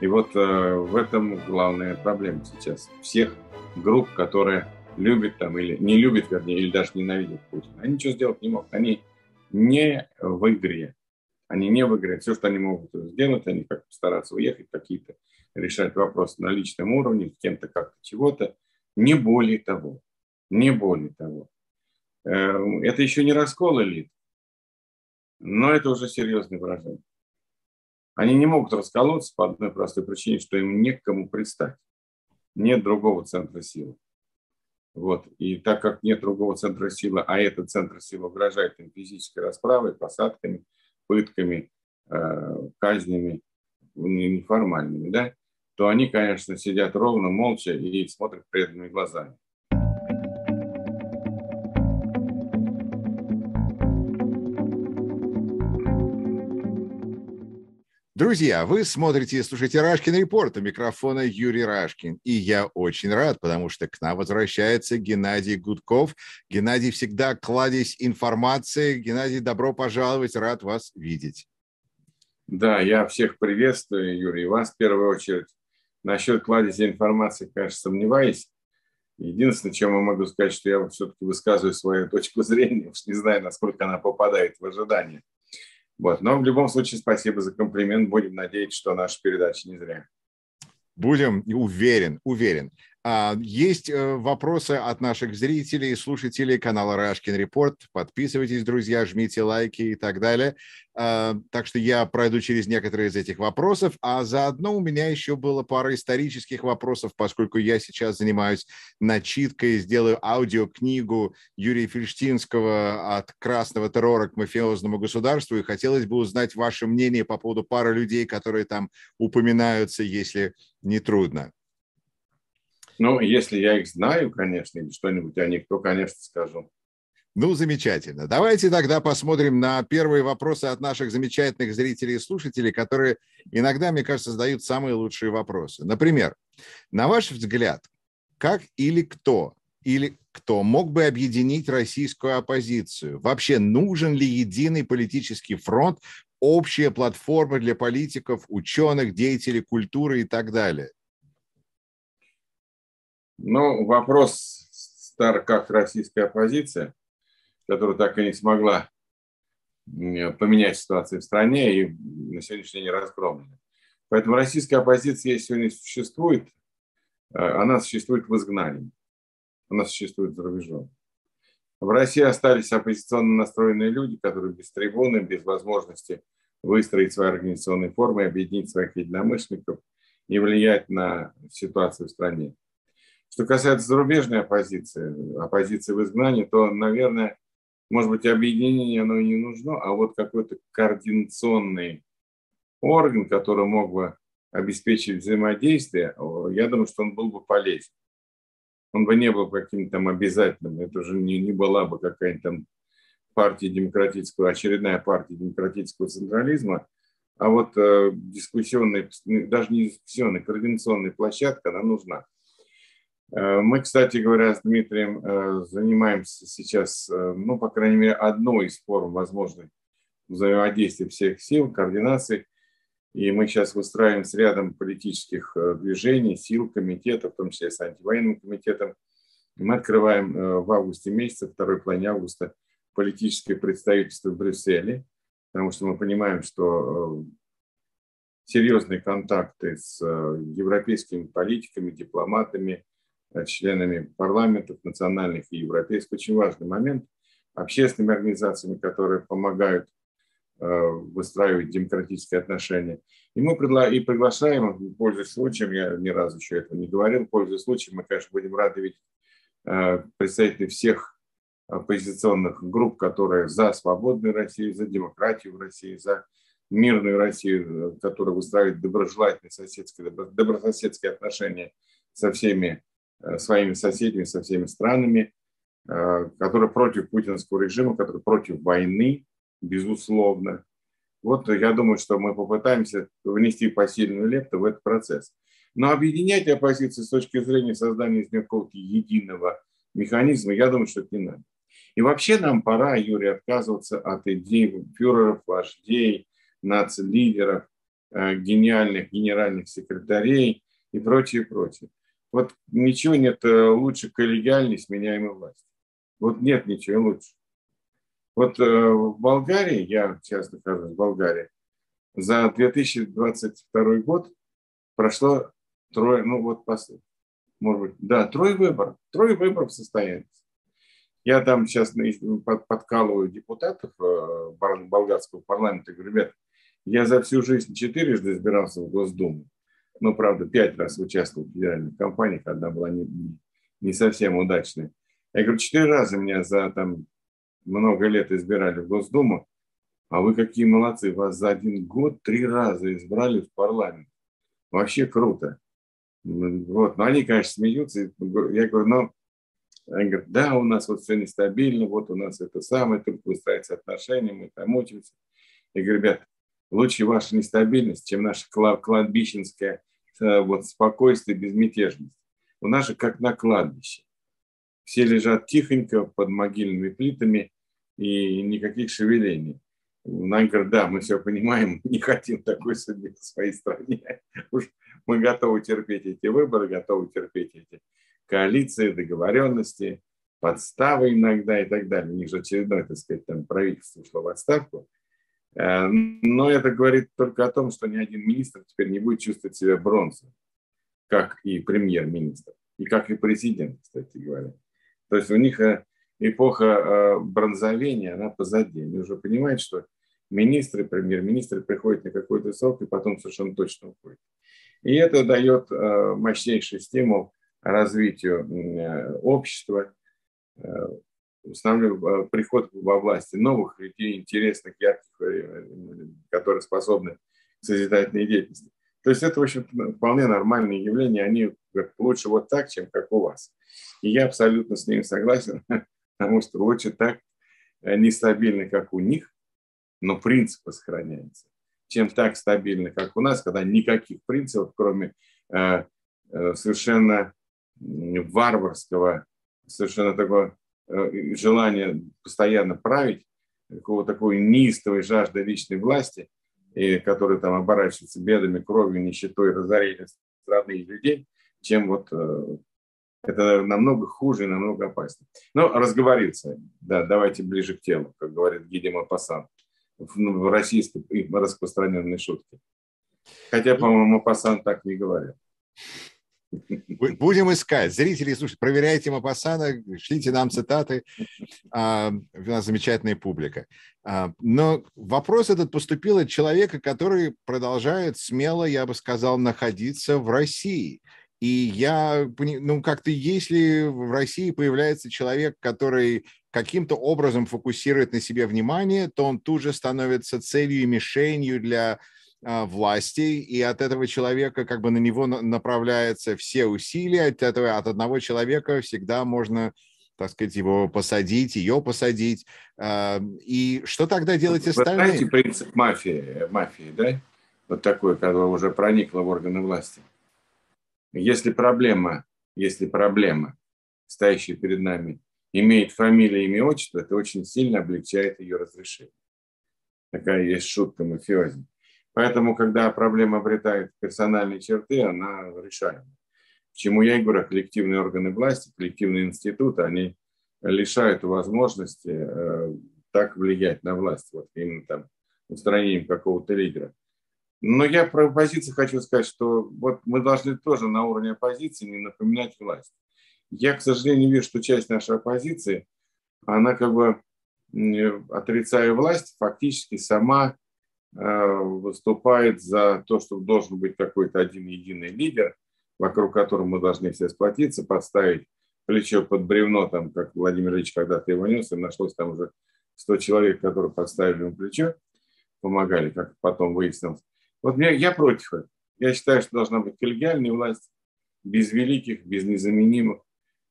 И вот э, в этом главная проблема сейчас. Всех групп, которые любят там или не любят, вернее, или даже ненавидят Путина. Они ничего сделать не могут. Они не в игре. Они не в игре. Все, что они могут сделать, они как постараться уехать, какие-то решать вопросы на личном уровне, с кем-то как-то чего-то. Не более того. Не более того. Эм, это еще не раскол элит, но это уже серьезное выражение. Они не могут расколоться по одной простой причине, что им не к кому пристать. Нет другого центра силы. Вот. И так как нет другого центра силы, а этот центр силы угрожает им физической расправой, посадками, пытками, э, казнями неформальными, да, то они, конечно, сидят ровно, молча и смотрят преданными глазами. Друзья, вы смотрите и слушаете Рашкин Репорт. У микрофона Юрий Рашкин. И я очень рад, потому что к нам возвращается Геннадий Гудков. Геннадий всегда кладезь информации. Геннадий, добро пожаловать, рад вас видеть. Да, я всех приветствую, Юрий, вас в первую очередь. Насчет кладези информации, конечно, сомневаюсь. Единственное, чем я могу сказать, что я все-таки высказываю свою точку зрения, уж не знаю, насколько она попадает в ожидание. Вот. Но в любом случае спасибо за комплимент. Будем надеяться, что наша передача не зря. Будем уверен, уверен. А, есть э, вопросы от наших зрителей и слушателей канала Рашкин Репорт. Подписывайтесь, друзья, жмите лайки и так далее. А, так что я пройду через некоторые из этих вопросов. А заодно у меня еще было пара исторических вопросов, поскольку я сейчас занимаюсь начиткой, сделаю аудиокнигу Юрия Фельштинского «От красного террора к мафиозному государству». И хотелось бы узнать ваше мнение по поводу пары людей, которые там упоминаются, если не трудно. Ну, если я их знаю, конечно, или что-нибудь о них, то, конечно, скажу. Ну, замечательно. Давайте тогда посмотрим на первые вопросы от наших замечательных зрителей и слушателей, которые иногда, мне кажется, задают самые лучшие вопросы. Например, на ваш взгляд, как или кто, или кто мог бы объединить российскую оппозицию? Вообще нужен ли единый политический фронт, общая платформа для политиков, ученых, деятелей культуры и так далее? Ну, вопрос стар как российская оппозиция, которая так и не смогла поменять ситуацию в стране и на сегодняшний день разгромлена. Поэтому российская оппозиция, если сегодня существует, э, она существует в изгнании. Она существует за рубежом. В России остались оппозиционно настроенные люди, которые без трибуны, без возможности выстроить свои организационные формы, объединить своих единомышленников и влиять на ситуацию в стране. Что касается зарубежной оппозиции, оппозиции в изгнании, то, наверное, может быть, объединение оно и не нужно, а вот какой-то координационный орган, который мог бы обеспечить взаимодействие, я думаю, что он был бы полезен. Он бы не был каким-то там обязательным, это уже не, не была бы какая-нибудь там партия демократического, очередная партия демократического централизма, а вот э, дискуссионная, даже не дискуссионная, координационная площадка, она нужна. Э, мы, кстати говоря, с Дмитрием э, занимаемся сейчас, э, ну, по крайней мере, одной из форм возможной взаимодействия всех сил, координации. И мы сейчас выстраиваем с рядом политических движений, сил, комитетов, в том числе с антивоенным комитетом. Мы открываем в августе месяце, второй половине августа, политическое представительство в Брюсселе, потому что мы понимаем, что серьезные контакты с европейскими политиками, дипломатами – членами парламентов национальных и европейских. Очень важный момент. Общественными организациями, которые помогают э, выстраивать демократические отношения. И мы пригла- и приглашаем, пользуясь случаем, я ни разу еще этого не говорил, пользуясь случаем, мы, конечно, будем рады видеть э, представителей всех оппозиционных групп, которые за свободную Россию, за демократию в России, за мирную Россию, которая выстраивает доброжелательные соседские, добрососедские отношения со всеми Э, своими соседями, со всеми странами, э, которые против путинского режима, которые против войны, безусловно. Вот я думаю, что мы попытаемся внести посильную лепту в этот процесс. Но объединять оппозицию с точки зрения создания из нее какого-то единого механизма, я думаю, что это не надо. И вообще нам пора, Юрий, отказываться от идей фюреров, вождей, нацлидеров. э, гениальных генеральных секретарей и прочее, прочее. Вот ничего нет э, лучше коллегиальной сменяемой власти. Вот нет ничего лучше. Вот в Болгарии, я часто нахожусь в Болгарии, за 2022 год прошло трое, ну вот, может быть, да, трое выборов, трое выборов состоялись. Я там сейчас подкалываю депутатов э, болгарского парламента говорю, ребят, я за всю жизнь четырежды избирался в Госдуму. Ну, правда, пять раз участвовал в федеральных кампаниях, одна была не, не совсем удачная. Я говорю, четыре раза меня за там много лет избирали в Госдуму, а вы какие молодцы, вас за один год три раза избрали в парламент. Вообще круто. Вот. Но они, конечно, смеются. Я говорю, ну, они говорят, да, у нас вот все нестабильно, вот у нас это самое, только выстраиваются отношения, мы там учимся. Я говорю, ребят, лучше ваша нестабильность, чем наша кладбищенская вот спокойствие, безмятежность. У нас же как на кладбище. Все лежат тихонько под могильными плитами и никаких шевелений. Нам говорят, да, мы все понимаем, не хотим такой судьбы в своей стране. Уж мы готовы терпеть эти выборы, готовы терпеть эти коалиции, договоренности, подставы иногда и так далее. У них же очередное, так сказать, там правительство ушло в отставку. Э, но это говорит только о том, что ни один министр теперь не будет чувствовать себя бронзой, как и премьер-министр, и как и президент, кстати говоря. То есть у них э, эпоха э, бронзовения, она позади. Они уже понимают, что министры, премьер-министры приходят на какой-то срок и потом совершенно точно уходят. И это дает мощнейший стимул развитию общества, устанавливаю э, приход во власти новых людей, интересных, ярких, которые способны к созидательной деятельности. То есть это, в общем вполне нормальные явления. Они говорят, лучше вот так, чем как у вас. И я абсолютно с ними согласен, потому что лучше так нестабильно, как у них, но принципы сохраняются, чем так стабильно, как у нас, когда никаких принципов, кроме совершенно варварского, совершенно такого э, желания постоянно править, такого такой неистовой жажды личной власти, и который там оборачивается бедами, кровью, нищетой, разорением страны и людей, чем вот э, это намного хуже и намного опаснее. Но разговориться, да, давайте ближе к телу, как говорит Гиди Мапасан в российской распространенной шутке. Хотя, по-моему, Мапасан так не говорит. Будем искать. Зрители, слушайте, проверяйте Мапасана, шлите нам цитаты. А, у нас замечательная публика. А, но вопрос этот поступил от человека, который продолжает смело, я бы сказал, находиться в России. И я, ну, как-то если в России появляется человек, который каким-то образом фокусирует на себе внимание, то он тут же становится целью и мишенью для власти, и от этого человека как бы на него направляются все усилия, от этого от одного человека всегда можно так сказать, его посадить, ее посадить. А, и что тогда делать Вы остальные? знаете принцип мафии, мафии, да? Вот такой, когда уже проникла в органы власти. Если проблема, если проблема, стоящая перед нами, имеет фамилию, имя, отчество, это очень сильно облегчает ее разрешение. Такая есть шутка мафиози. Поэтому, когда проблема обретает персональные черты, она решаема. Чему я и говорю, коллективные органы власти, коллективные институты, они лишают возможности э, так влиять на власть, вот именно там устранением какого-то лидера. Но я про оппозицию хочу сказать, что вот мы должны тоже на уровне оппозиции не напоминать власть. Я, к сожалению, вижу, что часть нашей оппозиции, она как бы, отрицая власть, фактически сама Э, выступает за то, что должен быть какой-то один единый лидер, вокруг которого мы должны все сплотиться, подставить плечо под бревно, там, как Владимир Ильич когда-то его нес, и нашлось там уже 100 человек, которые подставили ему плечо, помогали, как потом выяснилось. Вот мне, я против этого. Я считаю, что должна быть коллегиальная власть, без великих, без незаменимых,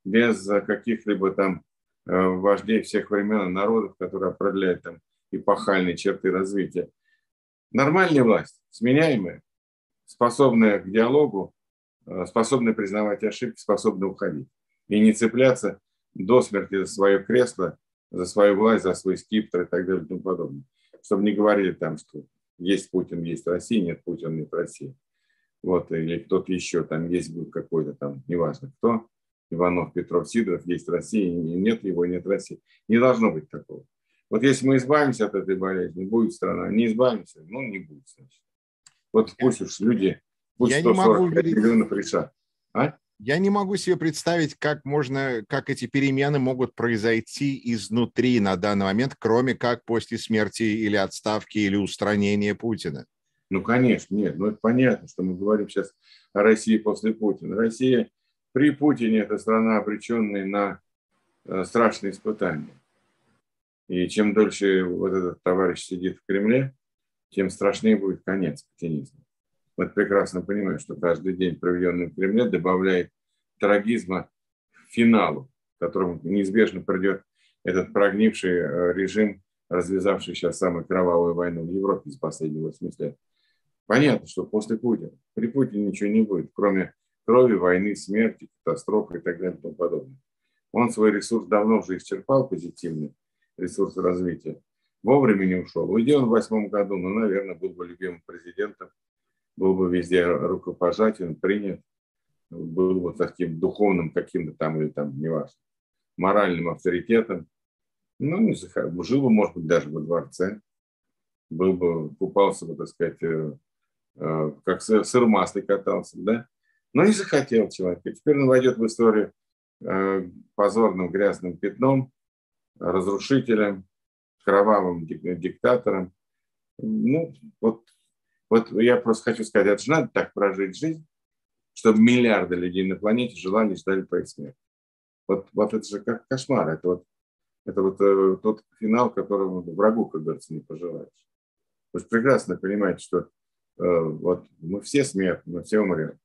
без каких-либо там э, вождей всех времен и народов, которые определяют там эпохальные черты развития. Нормальная власть, сменяемая, способная к диалогу, э, способная признавать ошибки, способная уходить. И не цепляться до смерти за свое кресло, за свою власть, за свой скиптор и так далее и тому подобное. Чтобы не говорили там, что есть Путин, есть Россия, нет Путина, нет России. Вот, или кто-то еще, там есть какой-то там, неважно кто, Иванов, Петров, Сидоров, есть Россия, нет его, нет России. Не должно быть такого. Вот если мы избавимся от этой болезни, будет страна. Не избавимся, ну не будет, значит. Вот пусть уж люди, пусть Я 145 миллионов решат. А? Я не могу себе представить, как можно, как эти перемены могут произойти изнутри на данный момент, кроме как после смерти или отставки или устранения Путина. Ну, конечно, нет. Ну, это понятно, что мы говорим сейчас о России после Путина. Россия при Путине – это страна, обреченная на э, страшные испытания. И чем дольше вот этот товарищ сидит в Кремле, тем страшнее будет конец путинизма. Вот прекрасно понимаю, что каждый день, проведенный в Кремле, добавляет трагизма к финалу, к которому неизбежно придет этот прогнивший э, режим, развязавший сейчас самую кровавую войну в Европе за последние 80 лет. Понятно, что после Путина, при Путине ничего не будет, кроме крови, войны, смерти, катастрофы и так далее и тому подобное. Он свой ресурс давно уже исчерпал, позитивный ресурс развития. Вовремя не ушел. Уйди он в восьмом году, ну, наверное, был бы любимым президентом, был бы везде рукопожатен, принят, был бы таким духовным каким-то там или там, неважно, моральным авторитетом. Ну, не жил бы, может быть, даже во дворце, был бы, купался бы, так сказать, э, Э, как сыр маслый катался, да? Но не захотел человек. И теперь он войдет в историю э, позорным грязным пятном, разрушителем, кровавым диктатором. Ну, вот, вот я просто хочу сказать, это же надо так прожить жизнь, чтобы миллиарды людей на планете желали ждали твоей смерти. Вот, вот это же как кошмар. Это вот, это вот э, тот финал, которого врагу, как говорится, не пожелаешь. Вы же прекрасно понимаете, что Э, вот мы все смертны, мы все умрем.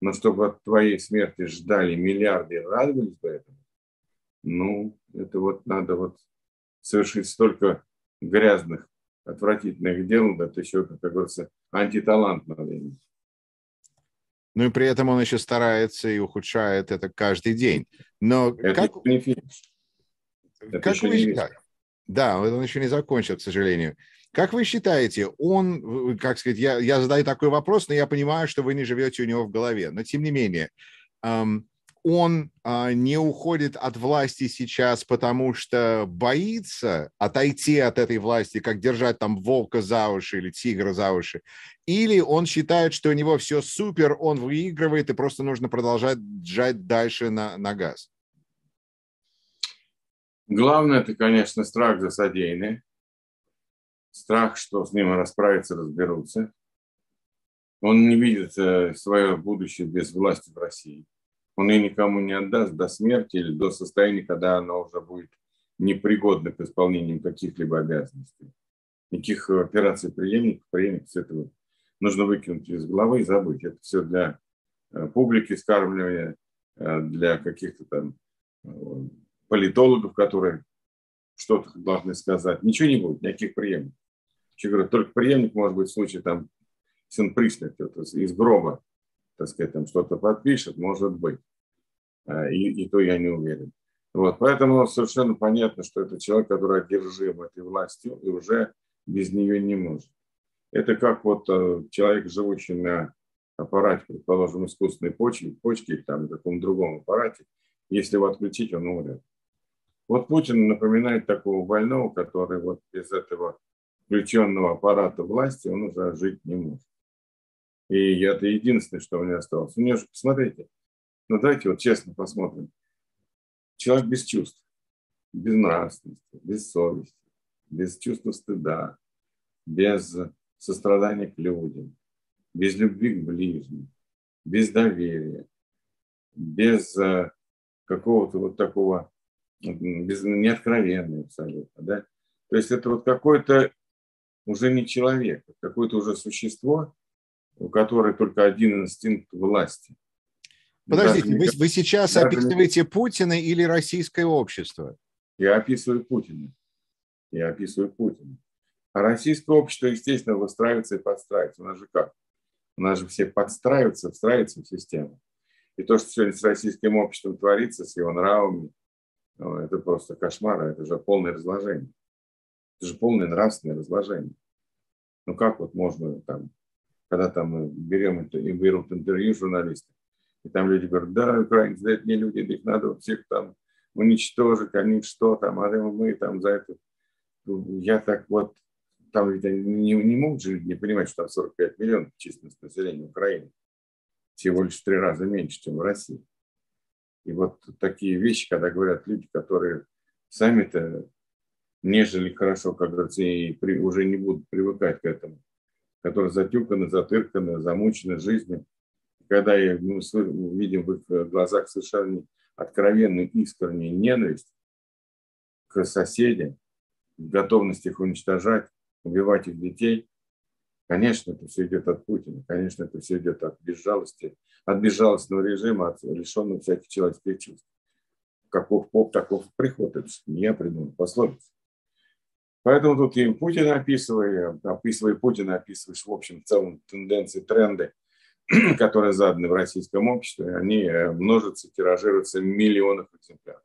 Но чтобы от твоей смерти ждали миллиарды и радовались бы этому, ну, это вот надо вот совершить столько грязных, отвратительных дел, да, это еще, как говорится, антиталант надо иметь. Ну и при этом он еще старается и ухудшает это каждый день. Но это как... не финиш. Это как вы считаете? Да, он еще не закончил, к сожалению. Как вы считаете, он, как сказать, я, я задаю такой вопрос, но я понимаю, что вы не живете у него в голове, но тем не менее, эм, он э, не уходит от власти сейчас, потому что боится отойти от этой власти, как держать там волка за уши или тигра за уши, или он считает, что у него все супер, он выигрывает, и просто нужно продолжать сжать дальше на, на газ? Главное, это, конечно, страх за содеянное страх, что с ним расправиться, разберутся. Он не видит э, свое будущее без власти в России. Он ее никому не отдаст до смерти или до состояния, когда она уже будет непригодна к исполнению каких-либо обязанностей. Никаких операций преемников, преемников этого нужно выкинуть из головы и забыть. Это все для э, публики скармливания, э, для каких-то там политологов, которые что-то должны сказать. Ничего не будет, никаких преемников. Я только преемник может быть в случае, там, сын при смерти, вот, из гроба, так сказать, там что-то подпишет, может быть. А, и, и то я не уверен. Вот, поэтому совершенно понятно, что это человек, который одержим этой властью и уже без нее не может. Это как вот э, человек, живущий на аппарате, предположим, искусственной почки, почки там каком другом аппарате, если его отключить, он умрет. Вот Путин напоминает такого больного, который вот без этого включенного аппарата власти он уже жить не может. И это единственное, что у меня осталось. У него же, посмотрите, ну давайте вот честно посмотрим. Человек без чувств, без нравственности, без совести, без чувства стыда, без сострадания к людям, без любви к ближним, без доверия, без э, какого-то вот такого, без неоткровенной абсолютно, да. То есть это вот какой-то уже не человек, а какое-то уже существо, у которой только один инстинкт власти. Подождите, вы, вы сейчас описываете не... Путина или российское общество? Я описываю Путина. Я описываю Путина. А российское общество, естественно, выстраивается и подстраивается. У нас же как? У нас же все подстраиваются, встраиваются в систему. И то, что сегодня с российским обществом творится, с его нравами, ну, это просто кошмар, это же полное разложение. Это же полное нравственное разложение. Ну как вот можно там, когда там берем это, и берут интервью журналисты, и там люди говорят, да, украинцы, да это не люди, их надо всех там уничтожить, они что там, а мы там за это. Я так вот, там ведь не, не могут же не понимать, что там 45 миллионов численность населения Украины. Всего лишь в три раза меньше, чем в России. И вот такие вещи, когда говорят люди, которые сами-то нежели хорошо, как говорится, и при, уже не будут привыкать к этому, которые затюканы, затырканы, замучены жизнью. Когда мы видим в их глазах совершенно откровенную искреннюю ненависть к соседям, готовность их уничтожать, убивать их детей, конечно, это все идет от Путина, конечно, это все идет от безжалости, от безжалостного режима, от лишенного всяких человеческих чувств. Каков поп, таков приход. Это не я придумал, пословица. Поэтому тут и Путин описывая, описывая Путина, описываешь в общем в целом тенденции, тренды, которые заданы в российском обществе, они э, множатся, тиражируются в миллионах экземпляров.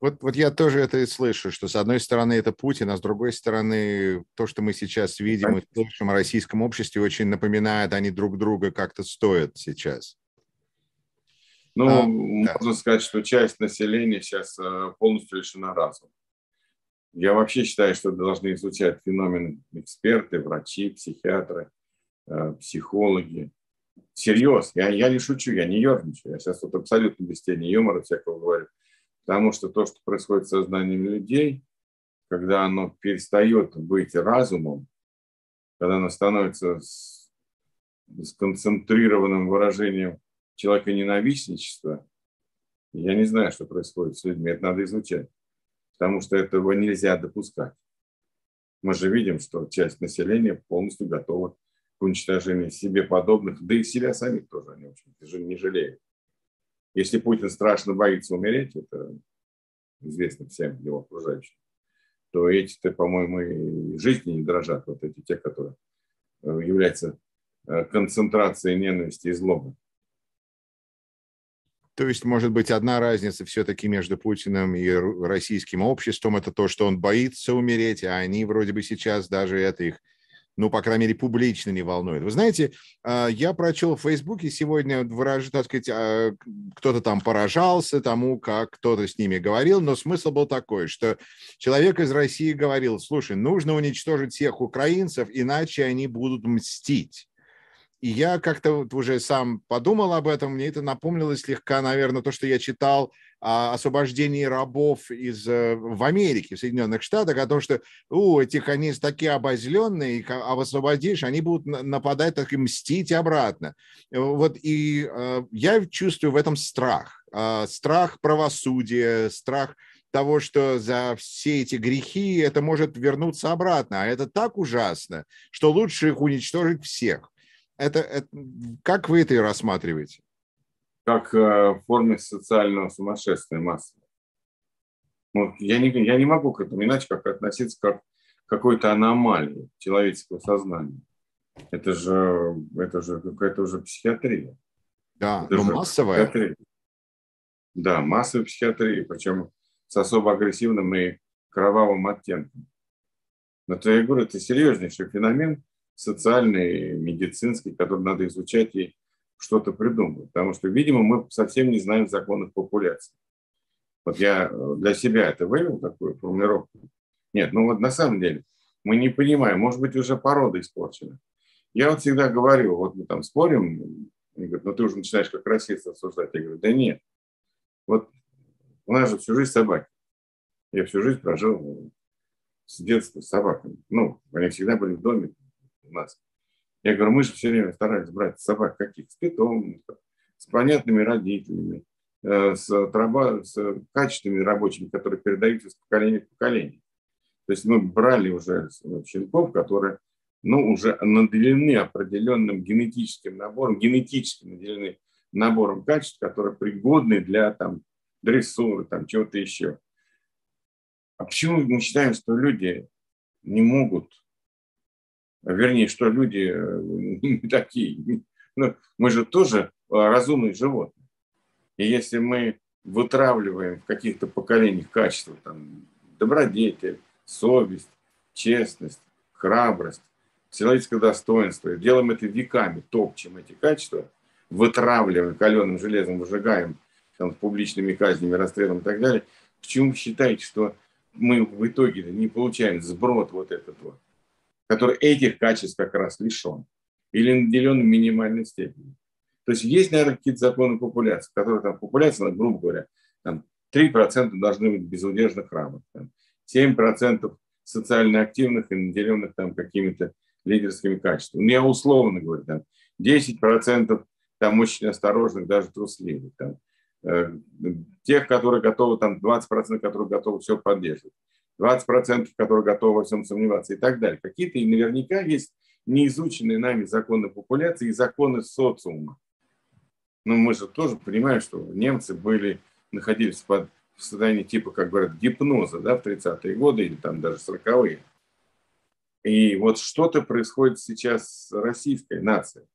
Вот, вот я тоже это и слышу, что с одной стороны это Путин, а с другой стороны то, что мы сейчас видим и слышим в российском обществе, очень напоминает, они друг друга как-то стоят сейчас. Ну, а, можно да. сказать, что часть населения сейчас э, полностью лишена разума. Я вообще считаю, что должны изучать феномен эксперты, врачи, психиатры, психологи. Серьез, я, я не шучу, я не ерничаю. Я сейчас вот абсолютно без тени юмора всякого говорю. Потому что то, что происходит с сознанием людей, когда оно перестает быть разумом, когда оно становится сконцентрированным выражением человека ненавистничества, я не знаю, что происходит с людьми. Это надо изучать потому что этого нельзя допускать. Мы же видим, что часть населения полностью готова уничтожению себе подобных, да и себя самих тоже они очень не жалеют. Если Путин страшно боится умереть, это известно всем его окружающим, то эти-то, по-моему, и жизни не дрожат, вот эти те, которые э, являются э, концентрацией ненависти и злобы. То есть, может быть, одна разница все-таки между Путиным и российским обществом – это то, что он боится умереть, а они вроде бы сейчас даже это их, ну, по крайней мере, публично не волнует. Вы знаете, а, я прочел в Фейсбуке сегодня, выражу, так сказать, а, кто-то там поражался тому, как кто-то с ними говорил, но смысл был такой, что человек из России говорил, слушай, нужно уничтожить всех украинцев, иначе они будут мстить. И я как-то вот уже сам подумал об этом, мне это напомнило слегка, наверное, то, что я читал освобождении рабов из, э, в Америке, в Соединенных Штатах, о том, что у этих они такие обозленные, а освободишь, они будут нападать, так и мстить обратно. Вот, и э, я чувствую в этом страх. Э, страх правосудия, страх того, что за все эти грехи это может вернуться обратно. А это так ужасно, что лучше их уничтожить всех. Это, это, как вы это рассматриваете? Как э, в форме социального сумасшествия массы. Вот я, не, я не могу к этому иначе, как относиться как к какой-то аномалии человеческого сознания. Это же, это же какая-то уже психиатрия. Да, это но массовая. Психиатрия. Да, массовая психиатрия, причем с особо агрессивным и кровавым оттенком. Но то я говорю, это серьезнейший феномен, социальный, медицинский, который надо изучать и что-то придумывать. Потому что, видимо, мы совсем не знаем законов популяции. Вот я для себя это вывел, такую формулировку. Нет, ну вот на самом деле мы не понимаем, может быть, уже порода испорчена. Я вот всегда говорю, вот мы там спорим, они говорят, ну ты уже начинаешь как расист обсуждать. Я говорю, да нет. Вот у нас же всю жизнь собаки. Я всю жизнь прожил с детства с собаками. Ну, они всегда были в доме, у нас. Я говорю, мы же все время старались брать собак каких? С питомников, с понятными родителями, э, с, траба, с качественными рабочими, которые передаются с поколения в поколение. То есть мы брали уже щенков, которые ну, уже наделены определенным генетическим набором, генетически наделены набором качеств, которые пригодны для там, дрессуры, там, чего-то еще. А почему мы считаем, что люди не могут вернее, что люди э, не такие. Ну, мы же тоже э, разумные животные. И если мы вытравливаем в каких-то поколениях качества, там, добродетель, совесть, честность, храбрость, человеческое достоинство. Делаем это веками, топчем эти качества, вытравливаем каленым железом, выжигаем там, публичными казнями, расстрелом и так далее. Почему вы считаете, что мы в итоге не получаем сброд вот этот вот, который этих качеств как раз лишен или наделен в минимальной степени? То есть есть, наверное, какие-то законы популяции, которые там популяция, грубо говоря, там 3% должны быть безудержно храбрых, там, 7% социально активных и наделенных там какими-то лидерскими качествами. Ну, я условно говорю, там 10% там очень осторожных, даже трусливых. Там, э, тех, которые готовы, там 20%, которые готовы все поддерживать. 20%, которые готовы во всем сомневаться и так далее. Какие-то и наверняка есть неизученные нами законы популяции и законы социума. Но мы же тоже понимаем, что немцы были, находились под, в состоянии типа, как говорят, гипноза да, в 30-е годы или там даже 40-е. И вот что-то происходит сейчас с российской нацией.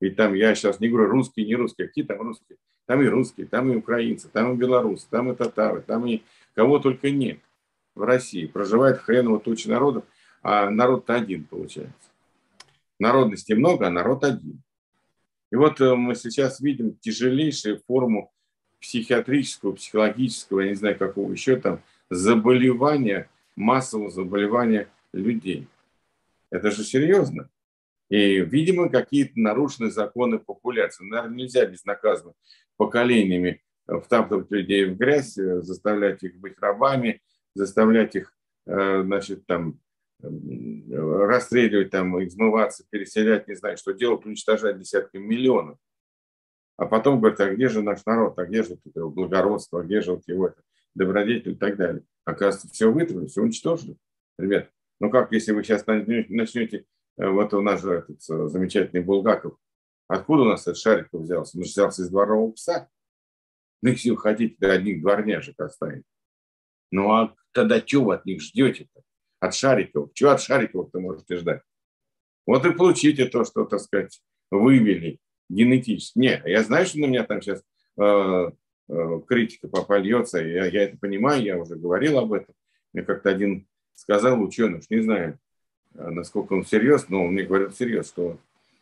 И там я сейчас не говорю русские, не русские, какие там русские. Там и русские, там и украинцы, там и белорусы, там и татары, там и кого только нет в России. Проживает хреново туча народов, а народ-то один получается. Народности много, а народ один. И вот э, мы сейчас видим тяжелейшую форму психиатрического, психологического, я не знаю, какого еще там, заболевания, массового заболевания людей. Это же серьезно. И, видимо, какие-то нарушены законы популяции. Наверное, нельзя безнаказанно поколениями втаптывать людей в грязь, э, заставлять их быть рабами, заставлять их, э, значит, там, расстреливать, там, измываться, переселять, не знаю, что делать, уничтожать десятки миллионов. А потом говорят, а где же наш народ, а где же вот его благородство, а где же вот его добродетель и так далее. Оказывается, все вытравили, все уничтожили. Ребят, ну как, если вы сейчас начнете, э, вот у нас же этот э, замечательный Булгаков, откуда у нас этот Шариков взялся? Он взялся из дворового пса. Ну, если вы хотите одних дворняжек оставить. Ну, а тогда что вы от них ждете-то? От Шариков? Чего от Шариков-то можете ждать? Вот и получите то, что, так сказать, вывели генетически. Нет, я знаю, что на меня там сейчас э, э, критика попольется, я, я это понимаю, я уже говорил об этом. Мне как-то один сказал ученый, уж не знаю, э, насколько он серьез, но он мне говорил всерьез, что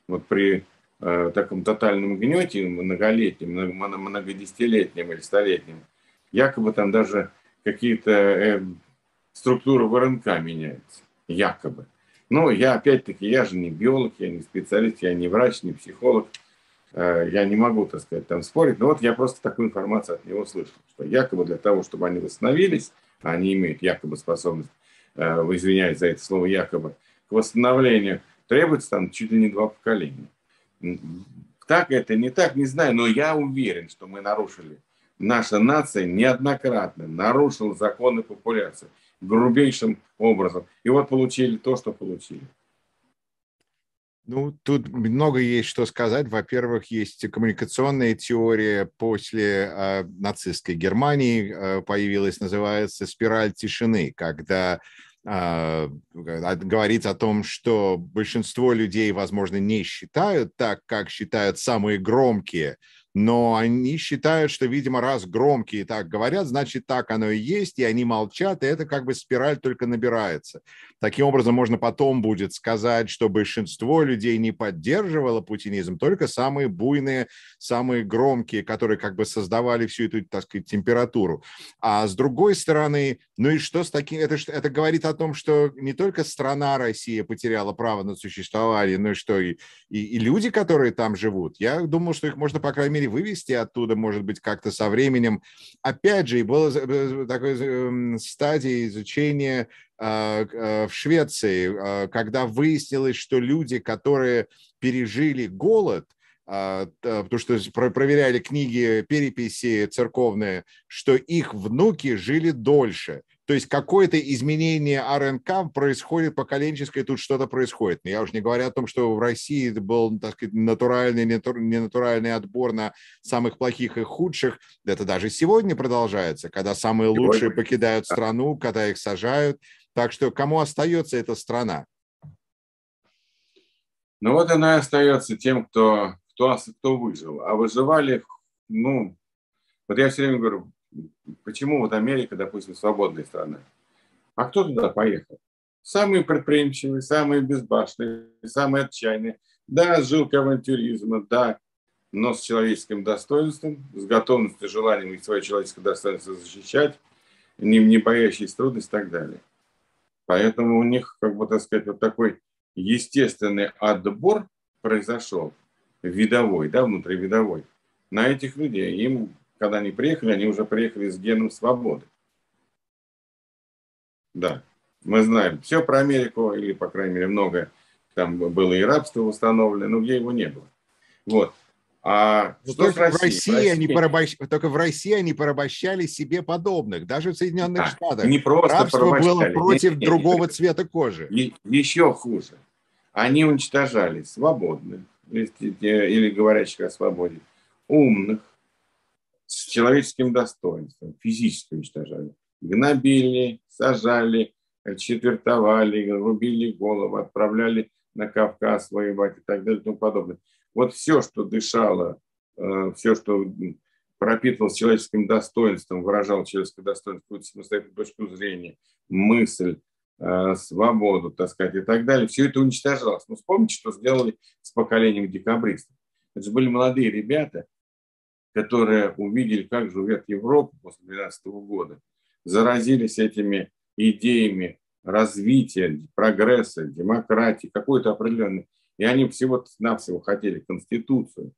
вот при э, таком тотальном гнете многолетнем, много, многодесятилетнем или столетнем, якобы там даже какие-то э, структуры в РНК меняются. Якобы. Но я опять-таки, я же не биолог, я не специалист, я не врач, не психолог. Э, я не могу, так сказать, там спорить. Но вот я просто такую информацию от него слышал, что якобы для того, чтобы они восстановились, а они имеют якобы способность Э, извиняюсь за это слово якобы, к восстановлению требуется там чуть ли не два поколения. Так это, не так, не знаю, но я уверен, что мы нарушили. Наша нация неоднократно нарушила законы популяции грубейшим образом. И вот получили то, что получили. Ну, тут много есть что сказать. Во-первых, есть коммуникационная теория после э, нацистской Германии э, появилась, называется спираль тишины, когда э, говорится о том, что большинство людей, возможно, не считают так, как считают самые громкие но они считают, что, видимо, раз громкие так говорят, значит, так оно и есть, и они молчат, и это как бы спираль только набирается. Таким образом, можно потом будет сказать, что большинство людей не поддерживало путинизм, только самые буйные, самые громкие, которые как бы создавали всю эту, так сказать, температуру. А с другой стороны, ну и что с таким? Это, это говорит о том, что не только страна Россия потеряла право на существование, но и что и, и, и люди, которые там живут. Я думал, что их можно, по крайней мере, мере, вывести оттуда, может быть, как-то со временем. Опять же, и было э, такой эм, стадии изучения а, а, в Швеции, а, когда выяснилось, что люди, которые пережили голод, потому что проверяли книги, переписи церковные, что их внуки жили дольше. То есть какое-то изменение РНК происходит поколенческое, тут что-то происходит. Я уже не говорю о том, что в России был, так сказать, натуральный, ненатуральный отбор на самых плохих и худших. Это даже сегодня продолжается, когда самые лучшие покидают страну, когда их сажают. Так что кому остается эта страна? Ну вот она и остается тем, кто, кто, кто выжил. А выживали, ну, вот я все время говорю, Почему вот Америка, допустим, свободная страна? А кто туда поехал? Самые предприимчивые, самые безбашенные, самые отчаянные. Да, жилка авантюризма, да, но с человеческим достоинством, с готовностью, желанием их свое человеческое достоинство защищать, не, не боящиеся трудностей и так далее. Поэтому у них, как бы так сказать, вот такой естественный отбор произошел, видовой, да, внутривидовой, на этих людей. Им, когда они приехали, они уже приехали с геном свободы. Да, мы знаем все про Америку, или, по крайней мере, многое. Там было и рабство установлено, но где его не было. Вот. А ну, что только, в России, в России они порабощ... только в России они порабощали себе подобных, даже в Соединенных да, Штатах. Не просто Рабство было против нет, другого нет, цвета кожи. И, еще хуже. Они уничтожали свободных, или, или говорящих о свободе, умных, с человеческим достоинством, физически уничтожали. Гнобили, сажали, четвертовали, рубили голову, отправляли на Кавказ воевать и так далее и тому подобное. Вот все, что дышало, э, все, что пропитывалось человеческим достоинством, выражало человеческое достоинство, какую-то самостоятельную точку зрения, мысль, э, свободу, так сказать, и так далее, все это уничтожалось. Но вспомните, что сделали с поколением декабристов. Это же были молодые ребята, которые увидели, как живет Европа после 2012 года, заразились этими идеями развития, прогресса, демократии, какой-то определенной. И они всего-навсего хотели конституцию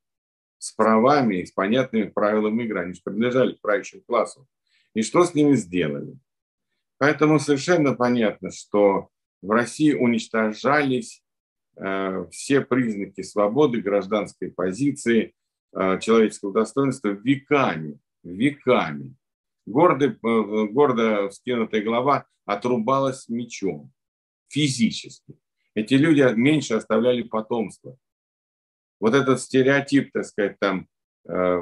с правами и с понятными правилами игры. Они же принадлежали к правящему классу. И что с ними сделали? Поэтому совершенно понятно, что в России уничтожались э, все признаки свободы, гражданской позиции, человеческого достоинства веками, веками. Гордо, э, гордо вскинутая голова отрубалась мечом физически. Эти люди меньше оставляли потомство. Вот этот стереотип, так сказать, там э,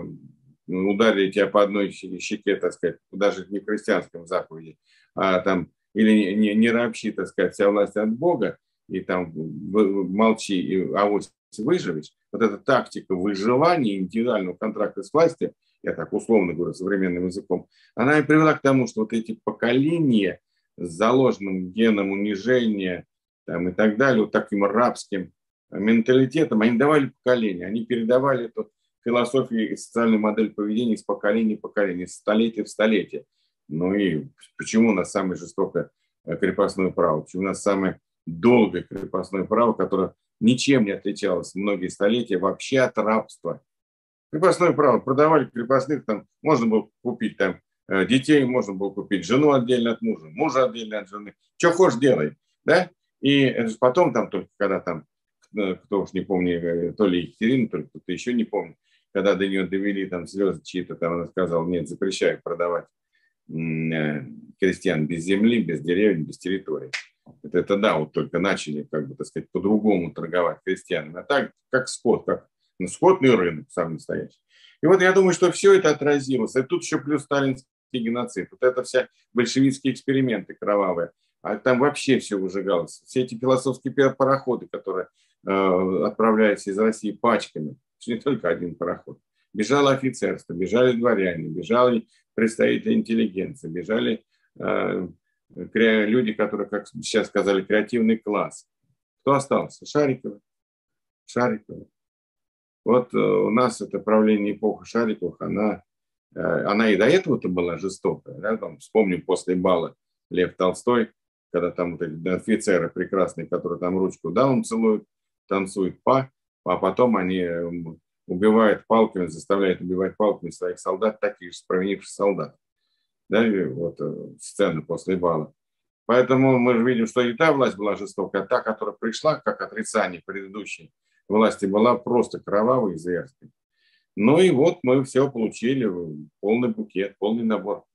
ударили тебя по одной щеке, так сказать, даже не в христианском заповеди, а там или не, не ропщи, так сказать, вся власть от Бога, и там молчи, и авось выживешь. Вот эта тактика выживания индивидуального контракта с властью, я так условно говорю современным языком, она и привела к тому, что вот эти поколения с заложенным геном унижения, там, и так далее, вот таким рабским менталитетом, они давали поколение, они передавали эту философию и социальную модель поведения из поколения в поколение, из столетия в столетие. Ну и почему у нас самое жестокое крепостное право? Почему у нас самое долгое крепостное право, которое ничем не отличалось многие столетия вообще от рабства? Крепостное право. Продавали крепостных, там можно было купить там э, детей, можно было купить жену отдельно от мужа, мужа отдельно от жены. Что хочешь делай, да? И это потом там только, когда там, э, кто уж не помню, э, то ли Екатерина, то ли кто-то еще не помнит, когда до нее довели там слезы чьи-то, там она сказала, нет, запрещаю продавать крестьян без земли, без деревень, без территории. Это, это да, вот только начали, как бы, так сказать, по-другому торговать крестьянами. А так, как скот, как ну, скотный рынок самый настоящий. И вот я думаю, что все это отразилось. И тут еще плюс сталинский геноцид. Вот это все большевистские эксперименты кровавые а там вообще все выжигалось. Все эти философские пароходы, которые э, отправлялись из России пачками, не только один пароход. Бежало офицерство, бежали дворяне, бежали представители интеллигенции, бежали э, люди, которые, как сейчас сказали, креативный класс. Кто остался? Шариковы. Шариковы. Вот э, у нас это правление эпохи Шариковых, она, э, она и до этого-то была жестокая. Да? Там, вспомним после бала Лев Толстой, когда там вот эти офицеры прекрасные, которые там ручку даун целуют, танцуют па, а потом они убивают палками, заставляют убивать палками своих солдат, таких же провинивших солдат. Да, и вот э, сцена после бала. Поэтому мы же видим, что и та власть была жестокая, а та, которая пришла как отрицание предыдущей власти, была просто кровавой и зверской. Ну и вот мы все получили, полный букет, полный набор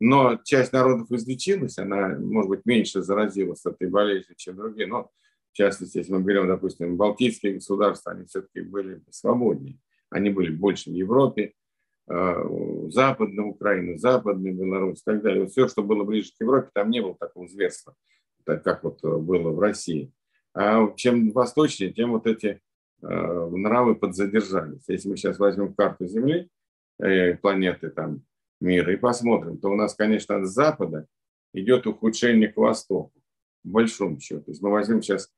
но часть народов излечилась, она, может быть, меньше заразилась этой болезнью, чем другие, но в частности, если мы берем, допустим, Балтийские государства, они все-таки были свободнее, они были больше в Европе, э, Западная Украина, Западная Беларусь и так далее. Вот все, что было ближе к Европе, там не было такого зверства, так как вот было в России. А чем восточнее, тем вот эти э, нравы подзадержались. Если мы сейчас возьмем карту Земли, э, планеты там мира и посмотрим, то у нас, конечно, от запада идет ухудшение к востоку. большом счете. Если мы возьмем сейчас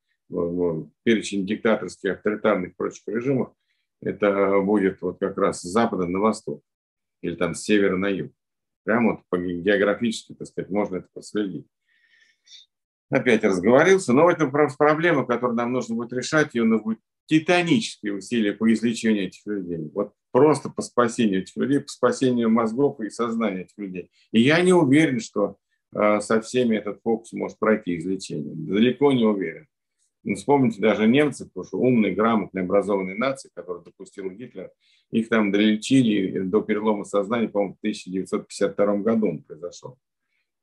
перечень диктаторских, авторитарных прочих режимов, это будет вот как раз с запада на восток или там с севера на юг. Прямо вот по географически, так сказать, можно это проследить. Опять разговорился, но это проблема, которую нам нужно будет решать, и нужно будет титанические усилия по излечению этих людей. Вот просто по спасению этих людей, по спасению мозгов и сознания этих людей. И я не уверен, что э, со всеми этот фокус может пройти излечение. Далеко не уверен. Ну, вспомните даже немцев, потому что умные, грамотные, образованные нации, которые допустил Гитлер, их там долечили до перелома сознания, по-моему, в 1952 году он произошел.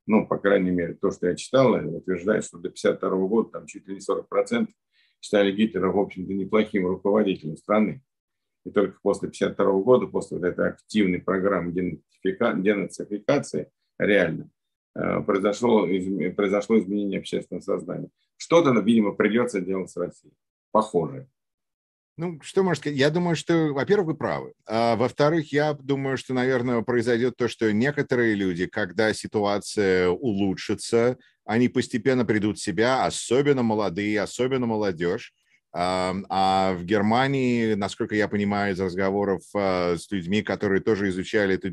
Ну, по крайней мере, то, что я читал, утверждает, что до 1952 года там чуть ли не 40% считали Гитлера, в общем-то, неплохим руководителем страны. И только после 1952 года, после вот этой активной программы денацификации, реально, произошло, произошло изменение общественного сознания. Что-то, видимо, придется делать с Россией. Похоже. Ну, что можно сказать? Я думаю, что, во-первых, вы правы. А во-вторых, я думаю, что, наверное, произойдет то, что некоторые люди, когда ситуация улучшится, они постепенно придут в себя, особенно молодые, особенно молодежь, а в Германии, насколько я понимаю из разговоров а, с людьми, которые тоже изучали эту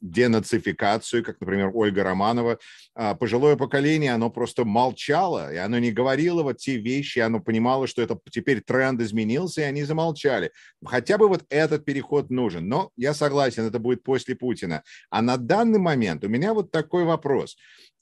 денацификацию, как, например, Ольга Романова, а, пожилое поколение, оно просто молчало, и оно не говорило вот те вещи, оно понимало, что это теперь тренд изменился, и они замолчали. Хотя бы вот этот переход нужен. Но я согласен, это будет после Путина. А на данный момент у меня вот такой вопрос.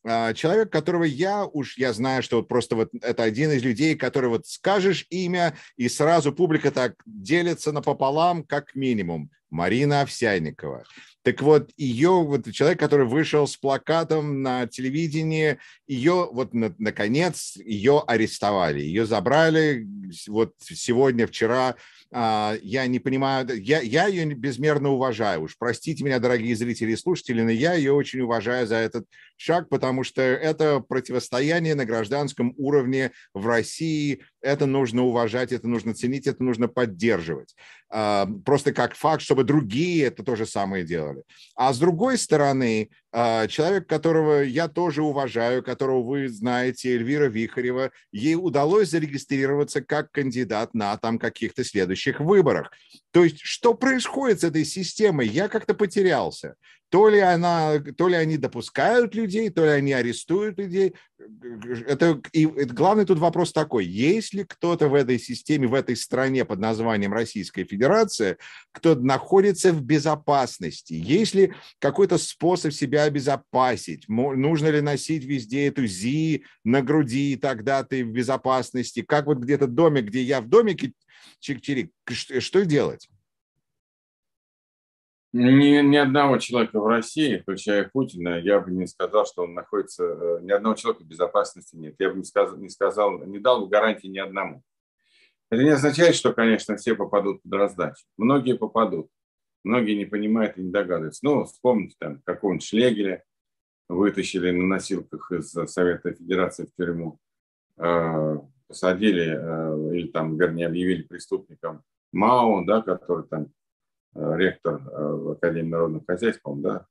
А, человек, которого я уж, я знаю, что вот просто вот это один из людей, который вот скажешь имя, и сразу публика так делится напополам, как минимум. Марина Овсяйникова. Так вот, ее, вот человек, который вышел с плакатом на телевидении, ее вот на, наконец, ее арестовали, ее забрали вот сегодня, вчера, а, я не понимаю, я, я ее безмерно уважаю. Уж простите меня, дорогие зрители и слушатели, но я ее очень уважаю за этот шаг, потому что это противостояние на гражданском уровне в России. Это нужно уважать, это нужно ценить, это нужно поддерживать. А, просто как факт, чтобы другие это то же самое делали. А с другой стороны, человек, которого я тоже уважаю, которого вы знаете, Эльвира Вихарева, ей удалось зарегистрироваться как кандидат на там каких-то следующих выборах. То есть что происходит с этой системой? Я как-то потерялся. То ли, она, то ли они допускают людей, то ли они арестуют людей. Это, и это, главный тут вопрос такой. Есть ли кто-то в этой системе, в этой стране под названием Российская Федерация, кто находится в безопасности? Есть ли какой-то способ себя обезопасить? Нужно ли носить везде эту ЗИ на груди, и тогда ты в безопасности? Как вот где-то домик, где я в домике, чик-чирик, что делать? Ни, ни одного человека в России, включая Путина, я бы не сказал, что он находится... Э, ни одного человека в безопасности нет. Я бы не сказал, не, сказал, не дал бы гарантии ни одному. Это не означает, что, конечно, все попадут под раздачу. Многие попадут. Многие не понимают и не догадываются. Ну, вспомните там какого-нибудь Шлегеля вытащили на носилках из Совета Федерации в тюрьму, э, посадили э, или там, вернее, объявили преступником Мао, да, который там ректор э, Академии народных хозяйств, да?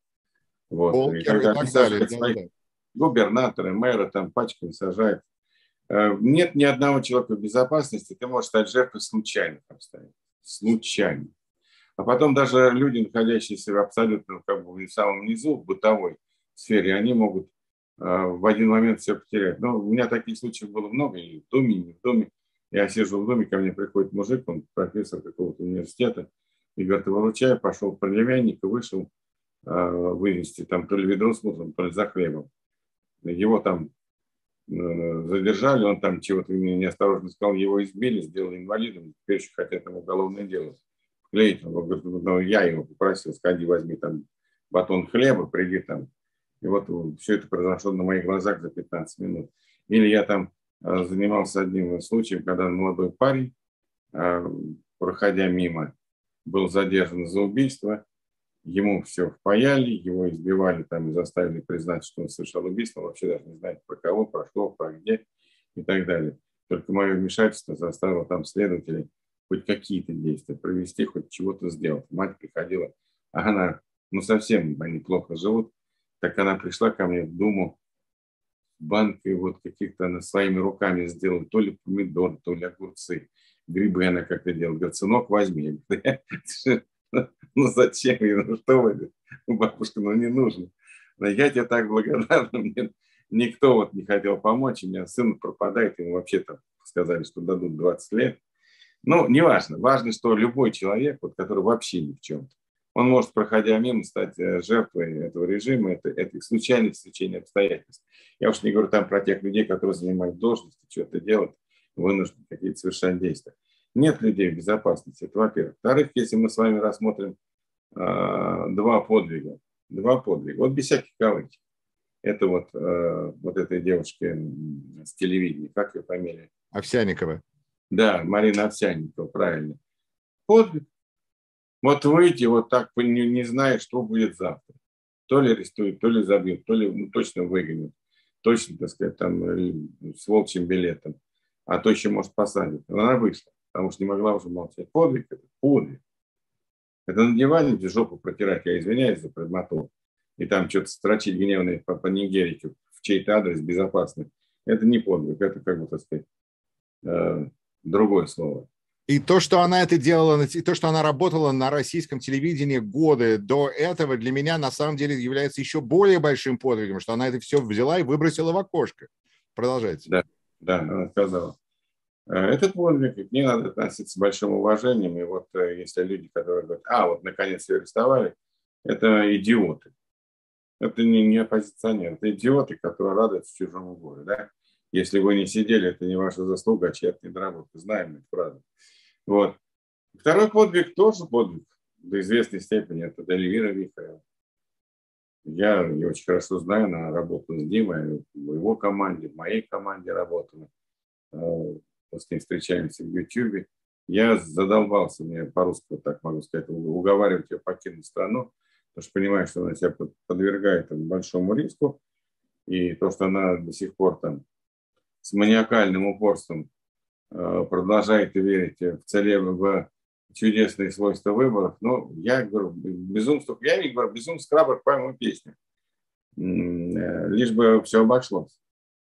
Вот. Полкер и когда и так далее, свои да, да. губернаторы, мэры там пачками сажают. Э, нет ни одного человека в безопасности, ты можешь стать жертвой случайных обстоятельств. Случайно. А потом даже люди, находящиеся абсолютно как бы в самом низу, в бытовой сфере, они могут в один момент все потерять. Но у меня таких случаев было много, и в доме, и не в доме. Я сижу в доме, ко мне приходит мужик, он профессор какого-то университета, и говорит, выручай, пошел племянник и вышел э, вывести там то ли ведро с мусором, то ли за хлебом. Его там э, задержали, он там чего-то неосторожно сказал, его избили, сделали инвалидом, теперь еще хотят ему уголовное дело вклеить. Он говорит, ну, я его попросил, сходи, возьми там батон хлеба, приди там. И вот все это произошло на моих глазах за 15 минут. Или я там э, занимался одним случаем, когда молодой парень, э, проходя мимо, был задержан за убийство, ему все впаяли, его избивали там и заставили признать, что он совершал убийство, он вообще даже не знает про кого, про что, про где и так далее. Только мое вмешательство заставило там следователей хоть какие-то действия провести, хоть чего-то сделать. Мать приходила, а она, ну совсем они плохо живут, так она пришла ко мне в Думу банкой вот каких-то она своими руками сделала, то ли помидор, то ли огурцы, грибы она как-то делала. Говорит, сынок, возьми. Ну зачем? Ну что вы? Ну, бабушка, ну не нужно. Но я тебе так благодарна. Мне никто вот не хотел помочь. У меня сын пропадает, ему вообще-то сказали, что дадут 20 лет. Ну, неважно. Важно, что любой человек, вот, который вообще ни в чем, он может, проходя мимо, стать э, жертвой этого режима, это, это случайное стечение обстоятельств. Я уж не говорю там про тех людей, которые занимают должности, что-то делать, вынуждены какие-то совершать действия. Нет людей в безопасности, это во-первых. Во-вторых, если мы с вами рассмотрим э, два подвига, два подвига, вот без всяких кавычек. Это вот, э, вот этой девушки с телевидения, как ее фамилия? Овсяникова. Да, Марина Овсяникова, правильно. Подвиг. Вот выйти вот так, не, не зная, что будет завтра. То ли арестуют, то ли забьют, то ли ну, точно выгонят. Точно, так сказать, там э, с волчьим билетом. А то еще, может, посадят. Она вышла, потому что не могла уже молчать. Подвиг это подвиг. Это на диване, где жопу протирать, я извиняюсь за предмоту, и там что-то строчить гневные по, по Нигерике в чей-то адрес безопасный. Это не подвиг, это как бы, так сказать, э, другое слово. И то, что она это делала, и то, что она работала на российском телевидении годы до этого, для меня на самом деле является еще более большим подвигом, что она это все взяла и выбросила в окошко. Продолжайте. Да, да, она сказала. Э, этот подвиг, к ней надо относиться с большим уважением. И вот э, если люди, которые говорят, а, вот наконец ее арестовали, это идиоты. Это не, не оппозиционеры, это идиоты, которые радуются чужому горю. Да? Если вы не сидели, это не ваша заслуга, а чья-то недоработка. Знаем эту фразу. Вот. Второй подвиг тоже подвиг до известной степени. Это Эльвира Вихарева. Я ее очень хорошо знаю, она работала с Димой в его команде, в моей команде работала. Э, мы с ней встречаемся в Ютьюбе. Я задолбался, мне по-русски так могу сказать, уговаривать ее покинуть страну, потому что понимаю, что она себя подвергает большому риску. И то, что она до сих пор там с маниакальным упорством э, продолжает верить в целеб, в чудесные свойства выборов. Но я говорю, безумство, я не говорю, безумство Крабер по моему песню. Э, лишь бы все обошлось.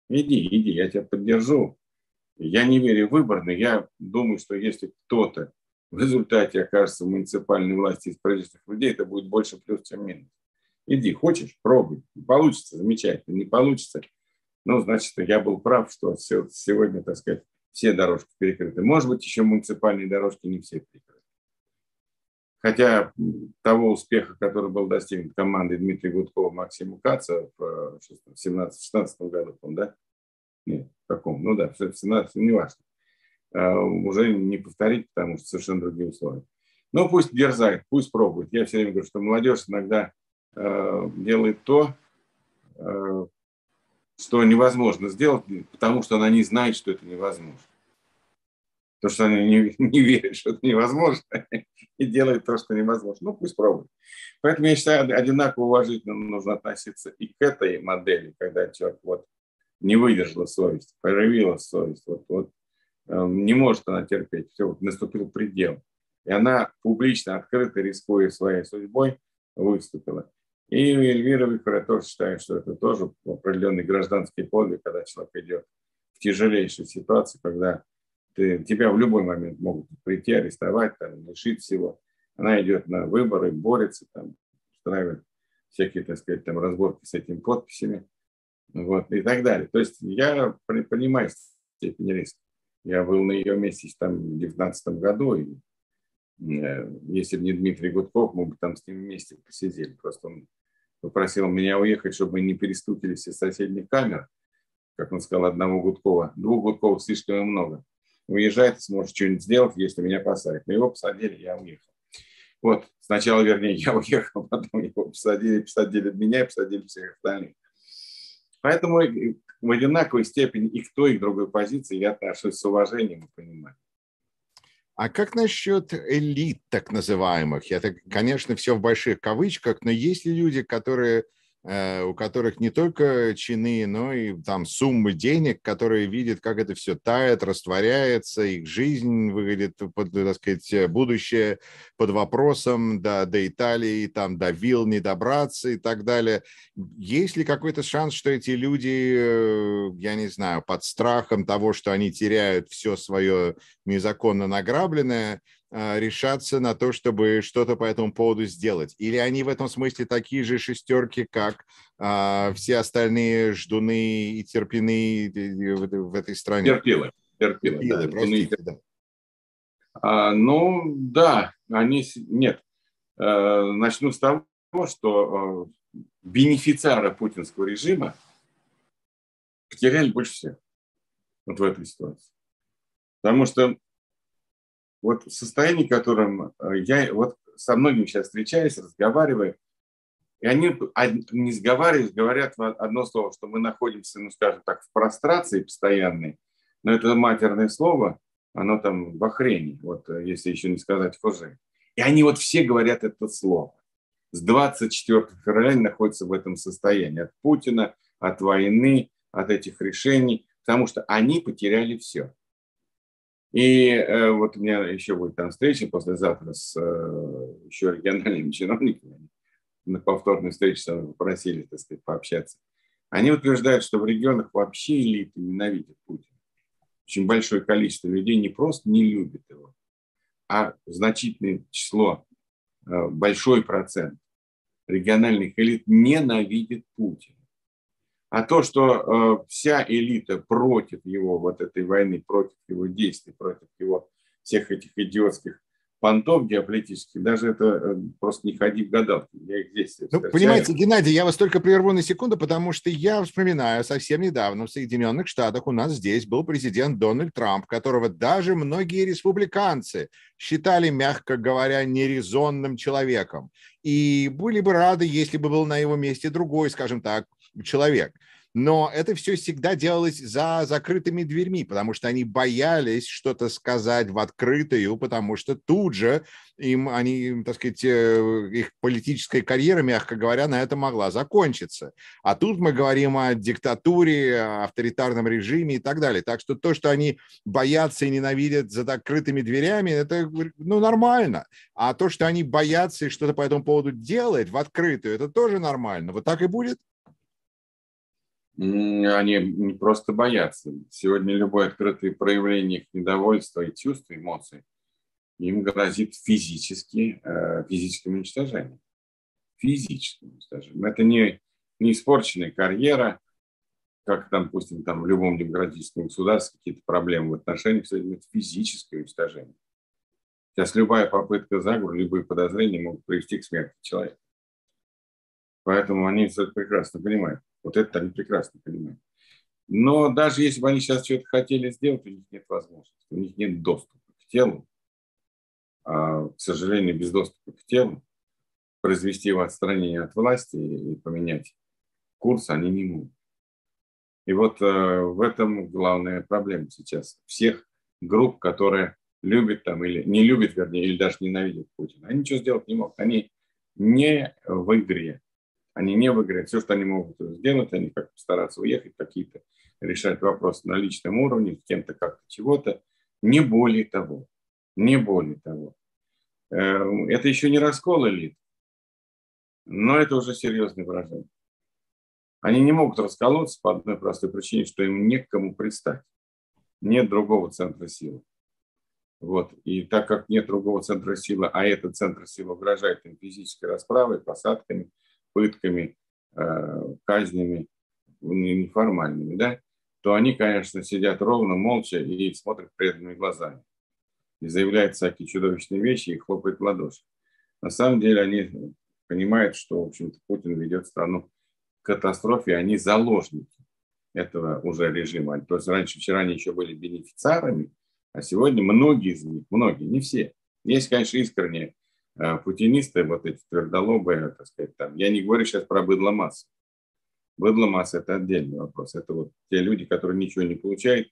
Иди, иди, я тебя поддержу. Я не верю в выбор, но я думаю, что если кто-то в результате окажется в муниципальной власти из правительственных людей, это будет больше плюс, чем минус. Иди, хочешь, пробуй. Получится, замечательно. Не получится, ну, значит, я был прав, что сегодня, так сказать, все дорожки перекрыты. Может быть, еще муниципальные дорожки не все перекрыты. Хотя того успеха, который был достигнут командой Дмитрия Гудкова, Максима Каца в 17-16 году, да? Нет, в каком? Ну да, в 17 не важно. Уже не повторить, потому что совершенно другие условия. Ну, пусть дерзает, пусть пробует. Я все время говорю, что молодежь иногда э, делает то, э, что невозможно сделать, потому что она не знает, что это невозможно. Потому что она не, не верит, что это невозможно, и делает то, что невозможно. Ну, пусть пробует. Поэтому я считаю, одинаково уважительно нужно относиться и к этой модели, когда человек вот не выдержала совесть, проявила совесть, вот, вот э, не может она терпеть, все, вот наступил предел. И она публично, открыто, рискуя своей судьбой, выступила. И Эльвира Виктора тоже считает, что это тоже определенный гражданский подвиг, когда человек идет в тяжелейшей ситуации, когда ты, тебя в любой момент могут прийти, арестовать, там, лишить всего. Она идет на выборы, борется, там, устраивает всякие, так сказать, там, разборки с этими подписями, вот, и так далее. То есть я понимаю степень риска. Я был на ее месте там в 2019 году, и э, если бы не Дмитрий Гудков, мы бы там с ним вместе посидели. Просто он попросил меня уехать, чтобы мы не перестукили все соседних камер, как он сказал, одного Гудкова. Двух Гудковых слишком много. Уезжай, ты сможешь что-нибудь сделать, если меня посадят. Но его посадили, я уехал. Вот, сначала, вернее, я уехал, потом его посадили, посадили меня и посадили всех остальных. Поэтому в одинаковой степени и к той, и к другой позиции я отношусь с уважением и пониманием. А как насчет элит так называемых? Это, конечно, все в больших кавычках, но есть ли люди, которые у которых не только чины, но и там суммы денег, которые видят, как это все тает, растворяется, их жизнь выглядит, под, так сказать, будущее под вопросом до, до Италии, там до Вил не добраться и так далее. Есть ли какой-то шанс, что эти люди, э, я не знаю, под страхом того, что они теряют все свое незаконно награбленное, решаться на то, чтобы что-то по этому поводу сделать? Или они в этом смысле такие же шестерки, как а, все остальные ждуны и терпины в, в этой стране? Терпилы. Терпилы, терпилы да. простите, да. А, ну, да, они... Нет. А, начну с того, что а, бенефициары путинского режима потеряли больше всех вот в этой ситуации. Потому что вот состояние, в котором э, я вот со многими сейчас встречаюсь, разговариваю, и они не сговариваясь, говорят одно слово, что мы находимся, ну, скажем так, в прострации постоянной, но это матерное слово, оно там в охрении, вот э, если еще не сказать фуже. И они вот все говорят это слово. С 24 февраля они находятся в этом состоянии. От Путина, от войны, от этих решений, потому что они потеряли все. И э, вот у меня еще будет там встреча послезавтра с э, еще региональными чиновниками. На повторной встрече попросили, так сказать, пообщаться. Они утверждают, что в регионах вообще элиты ненавидят Путина. Очень большое количество людей не просто не любит его, а значительное число, э, большой процент региональных элит ненавидит Путина. А то, что э, вся элита против его вот этой войны, против его действий, против его всех этих идиотских понтов геополитических, даже это э, просто не ходи в гадалки. Я их здесь Ну, понимаете, Геннадий, я вас только прерву на секунду, потому что я вспоминаю, совсем недавно в Соединенных Штатах у нас здесь был президент Дональд Трамп, которого даже многие республиканцы считали, мягко говоря, нерезонным человеком. И были бы рады, если бы был на его месте другой, скажем так, человек. Но это все всегда делалось за закрытыми дверьми, потому что они боялись что-то сказать в открытую, потому что тут же им они, так сказать, э, их политическая карьера, мягко говоря, на это могла закончиться. А тут мы говорим о диктатуре, авторитарном режиме и так далее. Так что то, что они боятся и ненавидят за закрытыми дверями, это ну, нормально. А то, что они боятся и что-то по этому поводу делать в открытую, это тоже нормально. Вот так и будет? Они не просто боятся. Сегодня любое открытое проявление их недовольства и чувств, эмоций, им грозит физически, э, физическим уничтожением. Физическим уничтожением. Это не, не испорченная карьера, как, там, допустим, там, в любом демократическом государстве какие-то проблемы в отношениях, это физическое уничтожение. Сейчас любая попытка заговора, любые подозрения могут привести к смерти человека. Поэтому они все это прекрасно понимают. Вот это они прекрасно понимают. Но даже если бы они сейчас что-то хотели сделать, у них нет возможности, у них нет доступа к телу. А, к сожалению, без доступа к телу произвести его отстранение от власти и поменять курс они не могут. И вот э, в этом главная проблема сейчас. Всех групп, которые любят там или не любят, вернее, или даже ненавидят Путина, они ничего сделать не могут. Они не в игре. Они не выиграют. Все, что они могут сделать, они как постараться уехать, какие-то решать вопросы на личном уровне, с кем-то как-то чего-то. Не более того. Не более того. Эм, это еще не раскол элит, но это уже серьезное выражение. Они не могут расколоться по одной простой причине, что им не к кому пристать. Нет другого центра силы. Вот. И так как нет другого центра силы, а этот центр силы угрожает им физической расправой, посадками, пытками, э, казнями неформальными, да, то они, конечно, сидят ровно, молча и смотрят преданными глазами. И заявляют всякие чудовищные вещи и хлопают в ладоши. На самом деле они понимают, что, в общем-то, Путин ведет страну к катастрофе, они заложники этого уже режима. То есть раньше, вчера они еще были бенефициарами, а сегодня многие из них, многие, не все. Есть, конечно, искренние путинисты, вот эти твердолобые, так сказать, там. Я не говорю сейчас про быдло массы. Быдло массы – это отдельный вопрос. Это вот те люди, которые ничего не получают,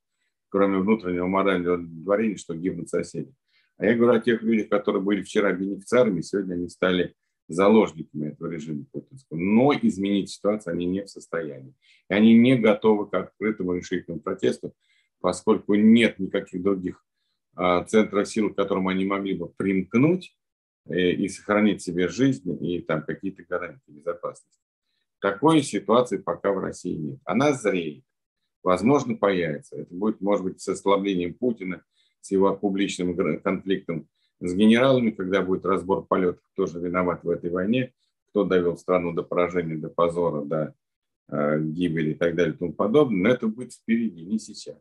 кроме внутреннего морального дворения, что гибнут соседи. А я говорю о тех людях, которые были вчера бенефициарами, сегодня они стали заложниками этого режима путинского. Но изменить ситуацию они не в состоянии. И они не готовы к открытому решительному протесту, поскольку нет никаких других а, центров сил, к которым они могли бы примкнуть э, и сохранить себе жизнь и там какие-то гарантии безопасности. Такой ситуации пока в России нет. Она зреет. Возможно, появится. Это будет, может быть, с ослаблением Путина, с его публичным конфликтом с генералами, когда будет разбор полетов, кто же виноват в этой войне, кто довел страну до поражения, до позора, до э, гибели и так далее и тому подобное. Но это будет впереди, не сейчас.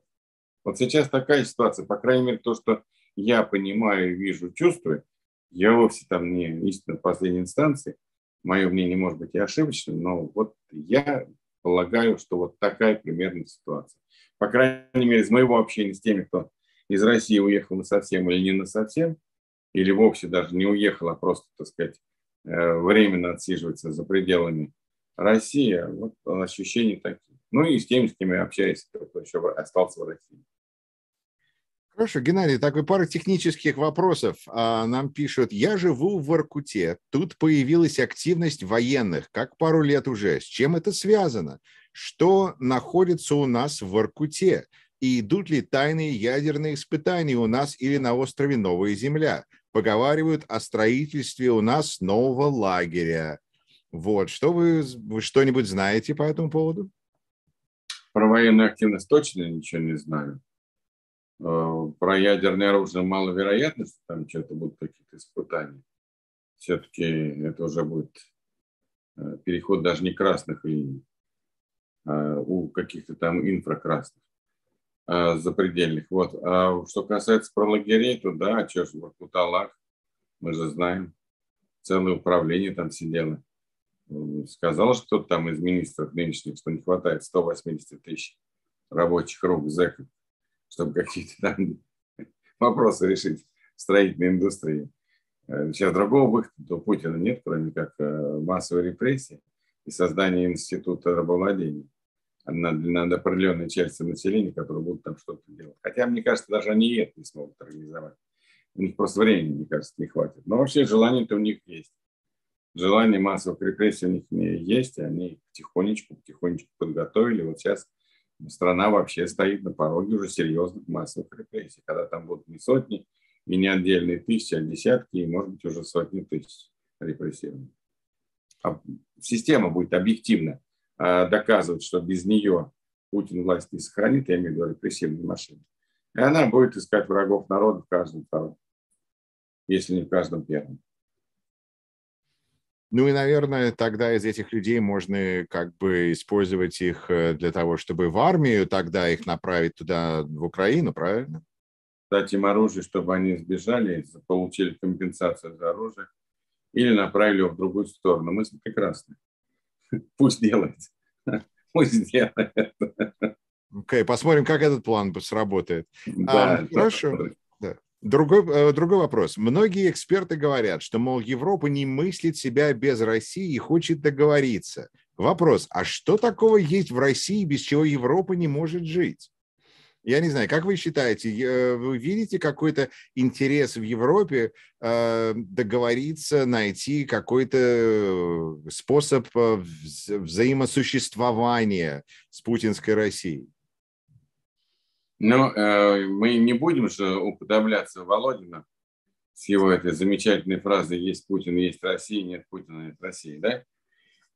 Вот сейчас такая ситуация, по крайней мере, то, что я понимаю, вижу, чувствую, я вовсе там не истинно в последней инстанции, мое мнение может быть и ошибочным, но вот я полагаю, что вот такая примерно ситуация. По крайней мере, из моего общения с теми, кто из России уехал на совсем или не на совсем, или вовсе даже не уехал, а просто, так сказать, э, временно отсиживается за пределами России, вот ощущения такие. Ну и с теми, с кем я общаюсь, кто еще остался в России. Хорошо, Геннадий, такой пара технических вопросов. А, нам пишут, я живу в Воркуте, тут появилась активность военных, как пару лет уже. С чем это связано? Что находится у нас в Воркуте? И идут ли тайные ядерные испытания у нас или на острове Новая Земля? Поговаривают о строительстве у нас нового лагеря. Вот, что вы, вы что-нибудь знаете по этому поводу? Про военную активность точно ничего не знаю. Э, про ядерное оружие маловероятно, что там что-то будут какие-то испытания. Все-таки это уже будет э, переход даже не красных линий, а у каких-то там инфракрасных а, запредельных. Вот. А что касается про лагерей, то да, что ж, в Куталах, мы же знаем, целое управление там сидело. Сказал что там из министров нынешних, что не хватает 180 тысяч рабочих рук зэков чтобы какие-то там вопросы решить в строительной индустрии. Э, сейчас другого выхода у Путина нет, кроме как э, массовой репрессии и создания института рабовладения над, над определенной частью населения, которые будут там что-то делать. Хотя, мне кажется, даже они это не смогут организовать. У них просто времени, мне кажется, не хватит. Но вообще желание-то у них есть. Желание массовых репрессий у них есть, и они потихонечку, потихонечку подготовили. Вот сейчас страна вообще стоит на пороге уже серьезных массовых репрессий, когда там будут не сотни и не отдельные тысячи, а десятки, и, может быть, уже сотни тысяч репрессированных. А система будет объективно а, доказывать, что без нее Путин власть не сохранит, я имею в виду репрессивную машину. И она будет искать врагов народа в каждом втором, если не в каждом первом. Ну и, наверное, тогда из этих людей можно как бы использовать их э, для того, чтобы в армию тогда их направить туда, в Украину, правильно? Дать им оружие, чтобы они сбежали, получили компенсацию за оружие, или направили его в другую сторону. Мысль прекрасная. Пусть делает. Пусть делает. Окей, okay, посмотрим, как этот план сработает. Да, а, хорошо. Другой, э, другой вопрос. Многие эксперты говорят, что, мол, Европа не мыслит себя без России и хочет договориться. Вопрос, а что такого есть в России, без чего Европа не может жить? Я не знаю, как вы считаете, э, вы видите какой-то интерес в Европе э, договориться, найти какой-то способ взаимосуществования с путинской Россией? Но э, мы не будем же уподобляться Володину с его этой замечательной фразой «Есть Путин, есть Россия, нет Путина, нет России». Да?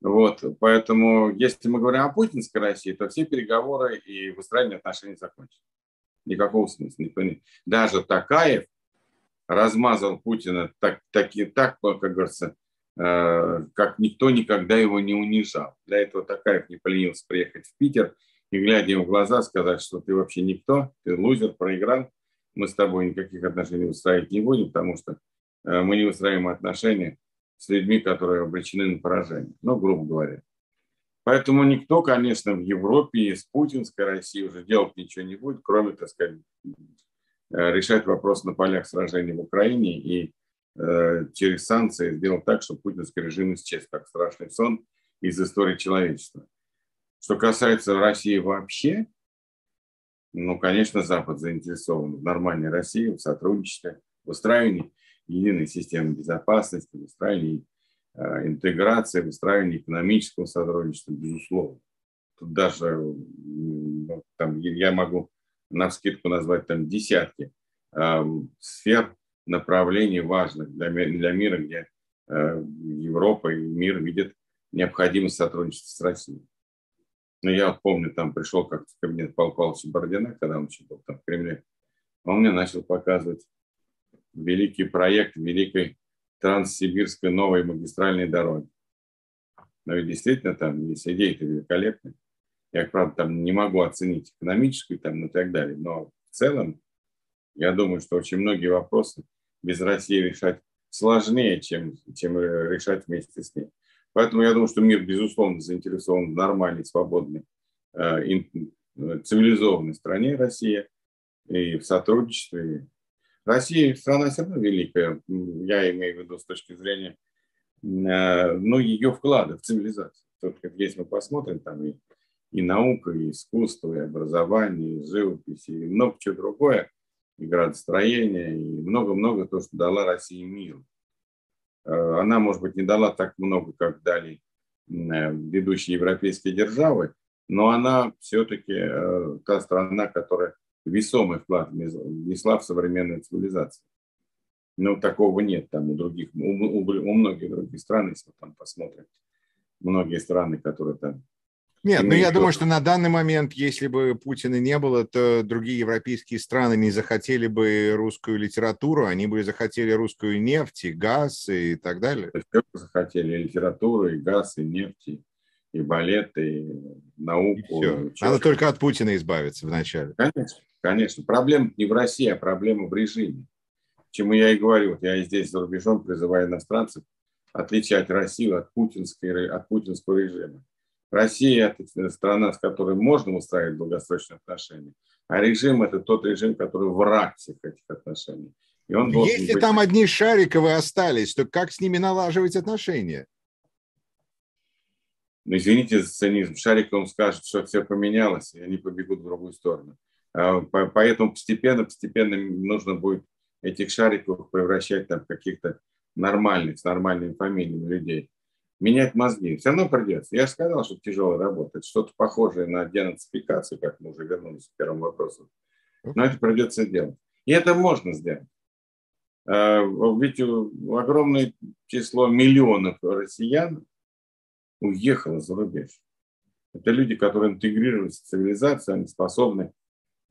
Вот, поэтому, если мы говорим о путинской России, то все переговоры и выстраивание отношений закончены. Никакого смысла. Не... Даже Такаев размазал Путина так, так, так как говорится, э, как никто никогда его не унижал. Для этого Такаев не поленился приехать в Питер – и глядя ему в глаза сказать, что ты вообще никто, ты лузер, проиграл, мы с тобой никаких отношений устраивать не будем, потому что э, мы не устраиваем отношения с людьми, которые обречены на поражение, ну, грубо говоря. Поэтому никто, конечно, в Европе и с путинской Россией уже делать ничего не будет, кроме, так сказать, э, решать вопрос на полях сражений в Украине и э, через санкции сделать так, чтобы путинский режим исчез, как страшный сон из истории человечества. Что касается России вообще, ну, конечно, Запад заинтересован в нормальной России, в сотрудничестве, в устраивании единой системы безопасности, в устраивании э, интеграции, выстраивания экономического сотрудничества, безусловно. Тут даже ну, там, я могу на скидку назвать там десятки э, сфер, направлений важных для, для мира, где э, Европа и мир видят необходимость сотрудничества с Россией. Но ну, я помню, там пришел как в кабинет Павла Павловича Бородина, когда он еще был там в Кремле. Он мне начал показывать великий проект великой транссибирской новой магистральной дороги. Но ведь действительно там есть идеи-то великолепные. Я, правда, там не могу оценить экономическую там и так далее, но в целом я думаю, что очень многие вопросы без России решать сложнее, чем, чем решать вместе с ней. Поэтому я думаю, что мир, безусловно, заинтересован в нормальной, свободной, э, цивилизованной стране Россия и в сотрудничестве. Россия страна все равно великая, я имею в виду с точки зрения э, ну, ее вклада в цивилизацию. Только если мы посмотрим, там и, и наука, и искусство, и образование, и живопись, и много чего другое, и градостроение, и много-много то, что дала Россия миру. Э, она, может быть, не дала так много, как дали э, ведущие европейские державы, но она все-таки э, та страна, которая весомый вклад внесла в современную цивилизацию. Но такого нет там у других, у, у, у многих других стран, если мы там посмотрим, многие страны, которые там нет, ну я думаю, что на данный момент, если бы Путина не было, то другие европейские страны не захотели бы русскую литературу, они бы захотели русскую нефть, и газ и так далее. Все захотели и литературу, и газ, и нефть, и балет, и науку. И Надо только от Путина избавиться вначале. Конечно, конечно. Проблема не в России, а проблема в режиме. Чему я и говорю. Вот я здесь за рубежом призываю иностранцев отличать Россию от, путинской, от путинского режима. Россия – это страна, с которой можно устраивать долгосрочные отношения, а режим – это тот режим, который враг всех этих отношений. И он Если быть... там одни Шариковы остались, то как с ними налаживать отношения? Ну, извините за цинизм. Шариковым скажут, что все поменялось, и они побегут в другую сторону. А, поэтому постепенно, постепенно нужно будет этих Шариковых превращать там, в каких-то нормальных, с нормальными фамилиями людей менять мозги. Все равно придется. Я же сказал, что тяжелая работа. Это что-то похожее на денацификацию, как мы уже вернулись к первому вопросу. Но это придется делать. И это можно сделать. А, ведь огромное число миллионов россиян уехало за рубеж. Это люди, которые интегрировались в цивилизацию, они способны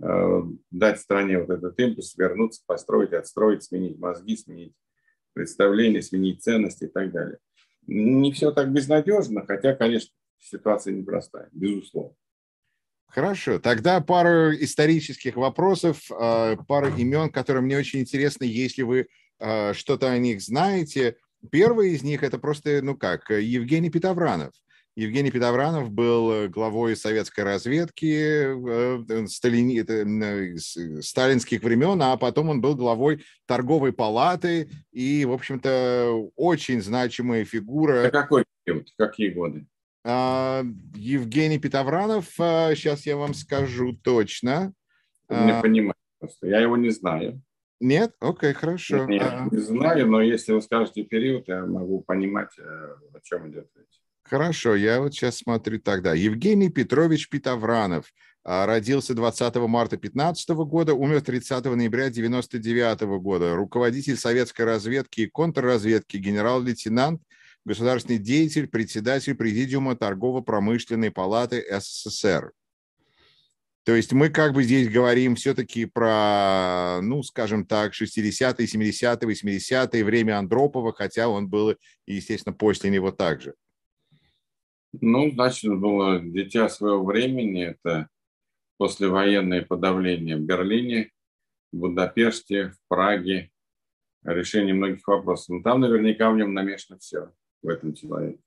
а, дать стране вот этот импульс, вернуться, построить, отстроить, сменить мозги, сменить представления, сменить ценности и так далее. Не все так безнадежно, хотя, конечно, ситуация непростая, безусловно. Хорошо, тогда пару исторических вопросов, а, пару имен, которые мне очень интересны, если вы а, что-то о них знаете. Первый из них это просто, ну как, Евгений Петовранов – Евгений Петовранов был э, главой советской разведки э, э, сталини... сталинских времен, а потом он был главой торговой палаты и, в общем-то, очень значимая фигура. Это какой период? Какие годы? А, Евгений Петовранов, сейчас а, я вам скажу точно. Не а, понимаю просто. Я его не знаю. Нет? Окей, хорошо. Нет, не знаю, но если вы скажете период, я могу понимать, о чем идет речь. Хорошо, я вот сейчас смотрю тогда. Евгений Петрович Питовранов а, родился 20 марта 15 года, умер 30 ноября 99 года. Руководитель советской разведки и контрразведки, генерал-лейтенант, государственный деятель, председатель Президиума торгово-промышленной палаты СССР. То есть мы как бы здесь говорим все-таки про, ну, скажем так, 60-е, 70-е, 80-е, время Андропова, хотя он был, естественно, после него также. Ну, значит, было дитя своего времени. Это послевоенное подавление в Берлине, в Будапеште, в Праге, решение многих вопросов. Но там наверняка в нем намешано все, в этом человеке.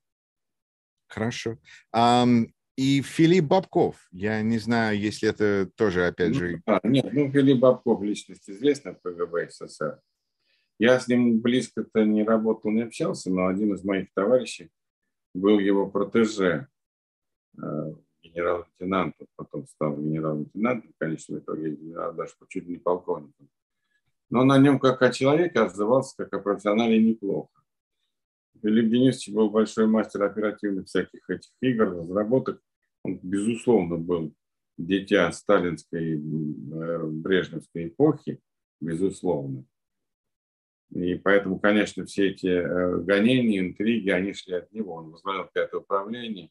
Хорошо. Um, и Филипп Бабков. Я не знаю, если это тоже, опять ну, же... А, нет, ну, Филипп Бабков личность известна в КГБ СССР. Я с ним близко-то не работал, не общался, но один из моих товарищей был его протеже, э, генерал-лейтенант, потом стал генерал-лейтенантом, в конечном итоге генерал, даже чуть не полковником. Но на нем как о человеке отзывался как о профессионале неплохо. Филипп Денисович был большой мастер оперативных всяких этих игр, разработок. Он, безусловно, был дитя сталинской, э, брежневской эпохи, безусловно. И поэтому, конечно, все эти э, гонения, интриги, они шли от него. Он возглавлял пятое управление,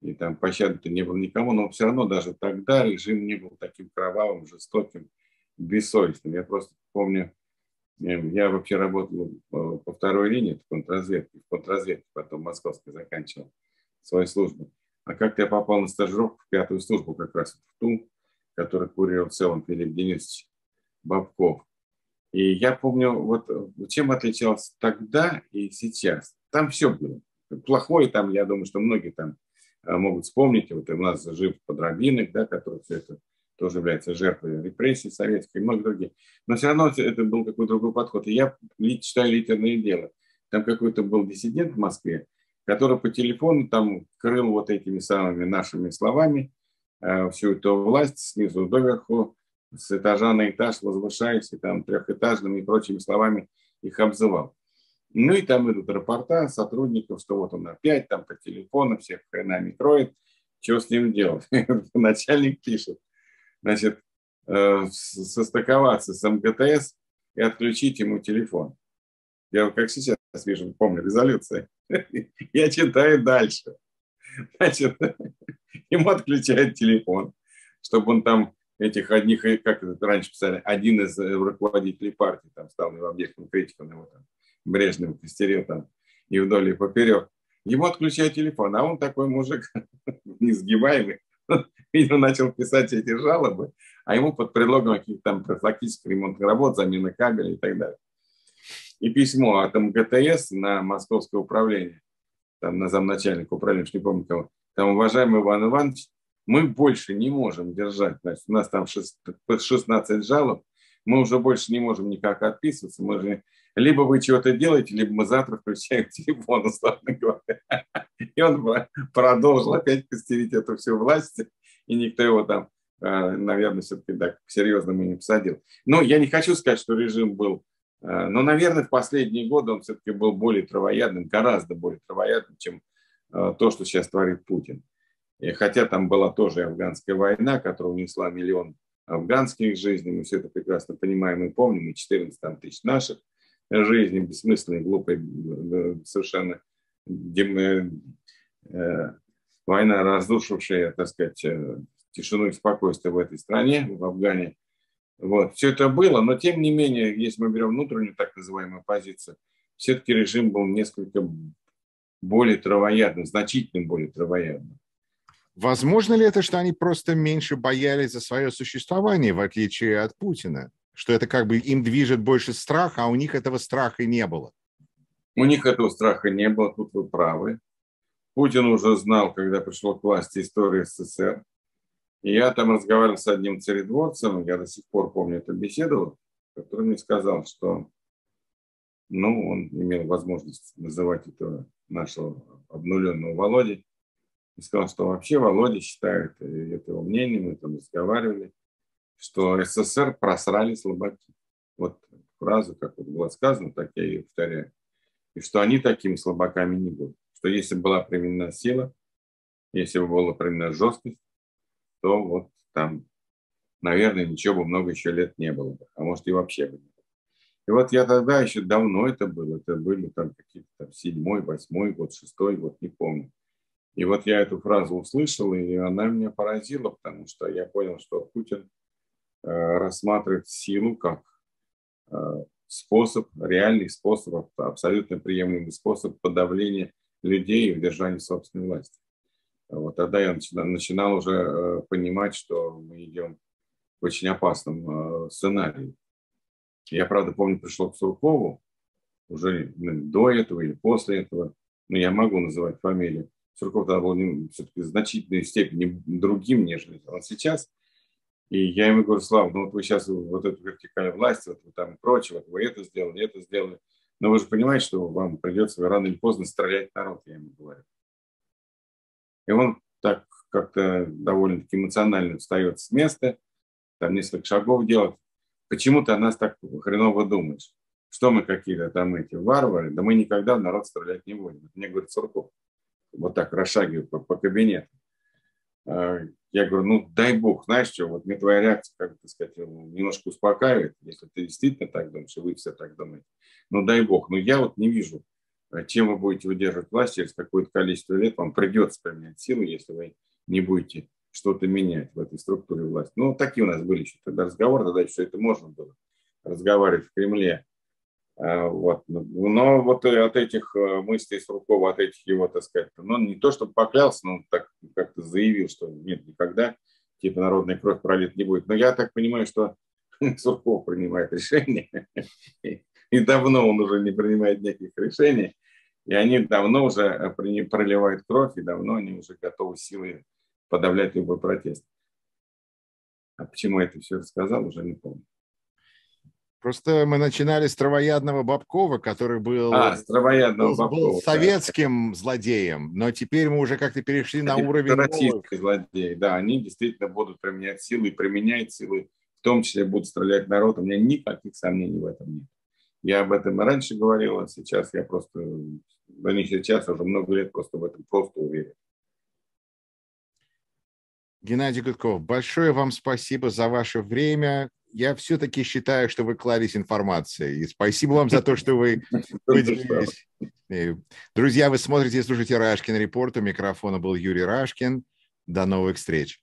и там пощады-то не было никому, но все равно даже тогда режим не был таким кровавым, жестоким, бессовестным. Я просто помню, э, я вообще работал по второй линии в контрразведке, в контрразведке, потом Московской заканчивал свою службу. А как я попал на стажировку в пятую службу, как раз в ту, который курил в целом Филипп Денисович Бабков. И я помню, вот чем отличался тогда и сейчас. Там все было. Плохое там, я думаю, что многие там э, могут вспомнить. Вот у нас жив подробинок, да, который все это тоже является жертвой репрессий советских и многих других. Но все равно это был какой-то другой подход. И я читаю литерное дело. Там какой-то был диссидент в Москве, который по телефону там крыл вот этими самыми нашими словами э, всю эту власть снизу доверху, с этажа на этаж возвышаясь, и там трехэтажными и прочими словами их обзывал. Ну и там идут рапорта сотрудников, что вот он опять там по телефону всех хренами кроет, что с ним делать. Начальник пишет, значит, э, состыковаться с МГТС и отключить ему телефон. Я как сейчас вижу, помню, резолюция. Я читаю дальше. Значит, ему отключают телефон, чтобы он там этих одних, как это раньше писали, один из э, руководителей партии там стал его объектом критиком, его там Брежнев костерил там и вдоль и поперек. Ему отключают телефон, а он такой мужик несгибаемый, видимо, начал писать эти жалобы, а ему под предлогом каких-то там профилактических ремонтных работ, замена кабеля и так далее. И письмо от МГТС на московское управление, там на замначальника управления, не помню кого, там, уважаемый Иван Иванович, мы больше не можем держать, значит, у нас там 16 жалоб, мы уже больше не можем никак отписываться, мы же либо вы чего-то делаете, либо мы завтра включаем телефон, условно говоря. И он продолжил опять костерить эту всю власть, и никто его там, э, наверное, все-таки так серьезно мы не посадил. Но я не хочу сказать, что режим был, э, но, наверное, в последние годы он все-таки был более травоядным, гораздо более травоядным, чем э, то, что сейчас творит Путин. И хотя там была тоже афганская война, которая унесла миллион афганских жизней, мы все это прекрасно понимаем и помним, и 14 там, тысяч наших жизней, бессмысленной, глупой, совершенно э, война, разрушившая, так сказать, э, тишину и спокойствие в этой стране, в Афгане. Вот. Все это было, но тем не менее, если мы берем внутреннюю так называемую оппозицию, все-таки режим был несколько более травоядным, значительно более травоядным. Возможно ли это, что они просто меньше боялись за свое существование, в отличие от Путина? Что это как бы им движет больше страх, а у них этого страха не было? У них этого страха не было, тут вы правы. Путин уже знал, когда пришел к власти истории СССР. И я там разговаривал с одним царедворцем, я до сих пор помню эту беседу, который мне сказал, что ну, он имел возможность называть этого нашего обнуленного Володя и сказал, что вообще Володя считает, и это его мнение, мы там разговаривали, что СССР просрали слабаки. Вот фразу, как вот было сказано, так я ее повторяю. И что они такими слабаками не будут. Что если была применена сила, если бы была применена жесткость, то вот там, наверное, ничего бы много еще лет не было бы. А может и вообще бы не было. И вот я тогда еще давно это было. Это были там какие-то там седьмой, восьмой год, шестой год, не помню. И вот я эту фразу услышал, и она меня поразила, потому что я понял, что Путин э, рассматривает силу как э, способ, реальный способ, абсолютно приемлемый способ подавления людей и удержания собственной власти. Вот тогда я начинал, начинал уже э, понимать, что мы идем в очень опасном сценарии. Я, правда, помню, пришел к Суркову уже до этого или после этого, но я могу называть фамилию. Сурков тогда был все-таки в значительной степени другим, нежели он сейчас. И я ему говорю, Слава, ну вот вы сейчас вот эту вертикаль власти, вот вы там и прочее, вот вы это сделали, это сделали. Но вы же понимаете, что вам придется рано или поздно стрелять народ, я ему говорю. И он так как-то довольно-таки эмоционально встает с места, там несколько шагов делает. Почему ты о нас так хреново думаешь? что мы какие-то там эти варвары, да мы никогда в народ стрелять не будем. Мне говорит Сурков, вот так расшагивает по, по кабинету. А, я говорю, ну дай бог, знаешь что, вот мне твоя реакция, как бы сказать, немножко успокаивает, если ты действительно так думаешь, и вы все так думаете. Ну дай бог, но я вот не вижу, э, чем вы будете выдерживать власть через какое-то количество лет, вам придется применять силы, если вы не будете что-то менять в этой структуре власти. Ну, такие у нас были еще тогда разговоры, тогда все это можно было разговаривать в Кремле. А, вот. Но вот от этих э, мыслей Суркова, от этих его, так сказать, ну, не то, чтобы поклялся, но он так как-то заявил, что нет, никогда типа народная кровь пролит не будет. Но я так понимаю, что Сурков принимает решения, и давно он уже не принимает никаких решений, и они давно уже э, проливают кровь, и давно они уже готовы силой подавлять любой протест. А почему я это все рассказал, уже не помню. Просто мы начинали с травоядного Бабкова, который был, а, с травоядного был, Бабкова, был советским да. злодеем, но теперь мы уже как-то перешли на это уровень российских злодеи. Да, они действительно будут применять силы и применяют силы, в том числе будут стрелять народ. У меня никаких сомнений в этом нет. Я об этом и раньше говорил, а сейчас я просто, да не сейчас, уже много лет просто в этом просто уверен. Геннадий Гудков, большое вам спасибо за ваше время. Я все-таки считаю, что вы клались информацией. И спасибо вам за то, что вы выделились. Друзья, вы смотрите и слушаете Рашкин Репорт. У микрофона был Юрий Рашкин. До новых встреч.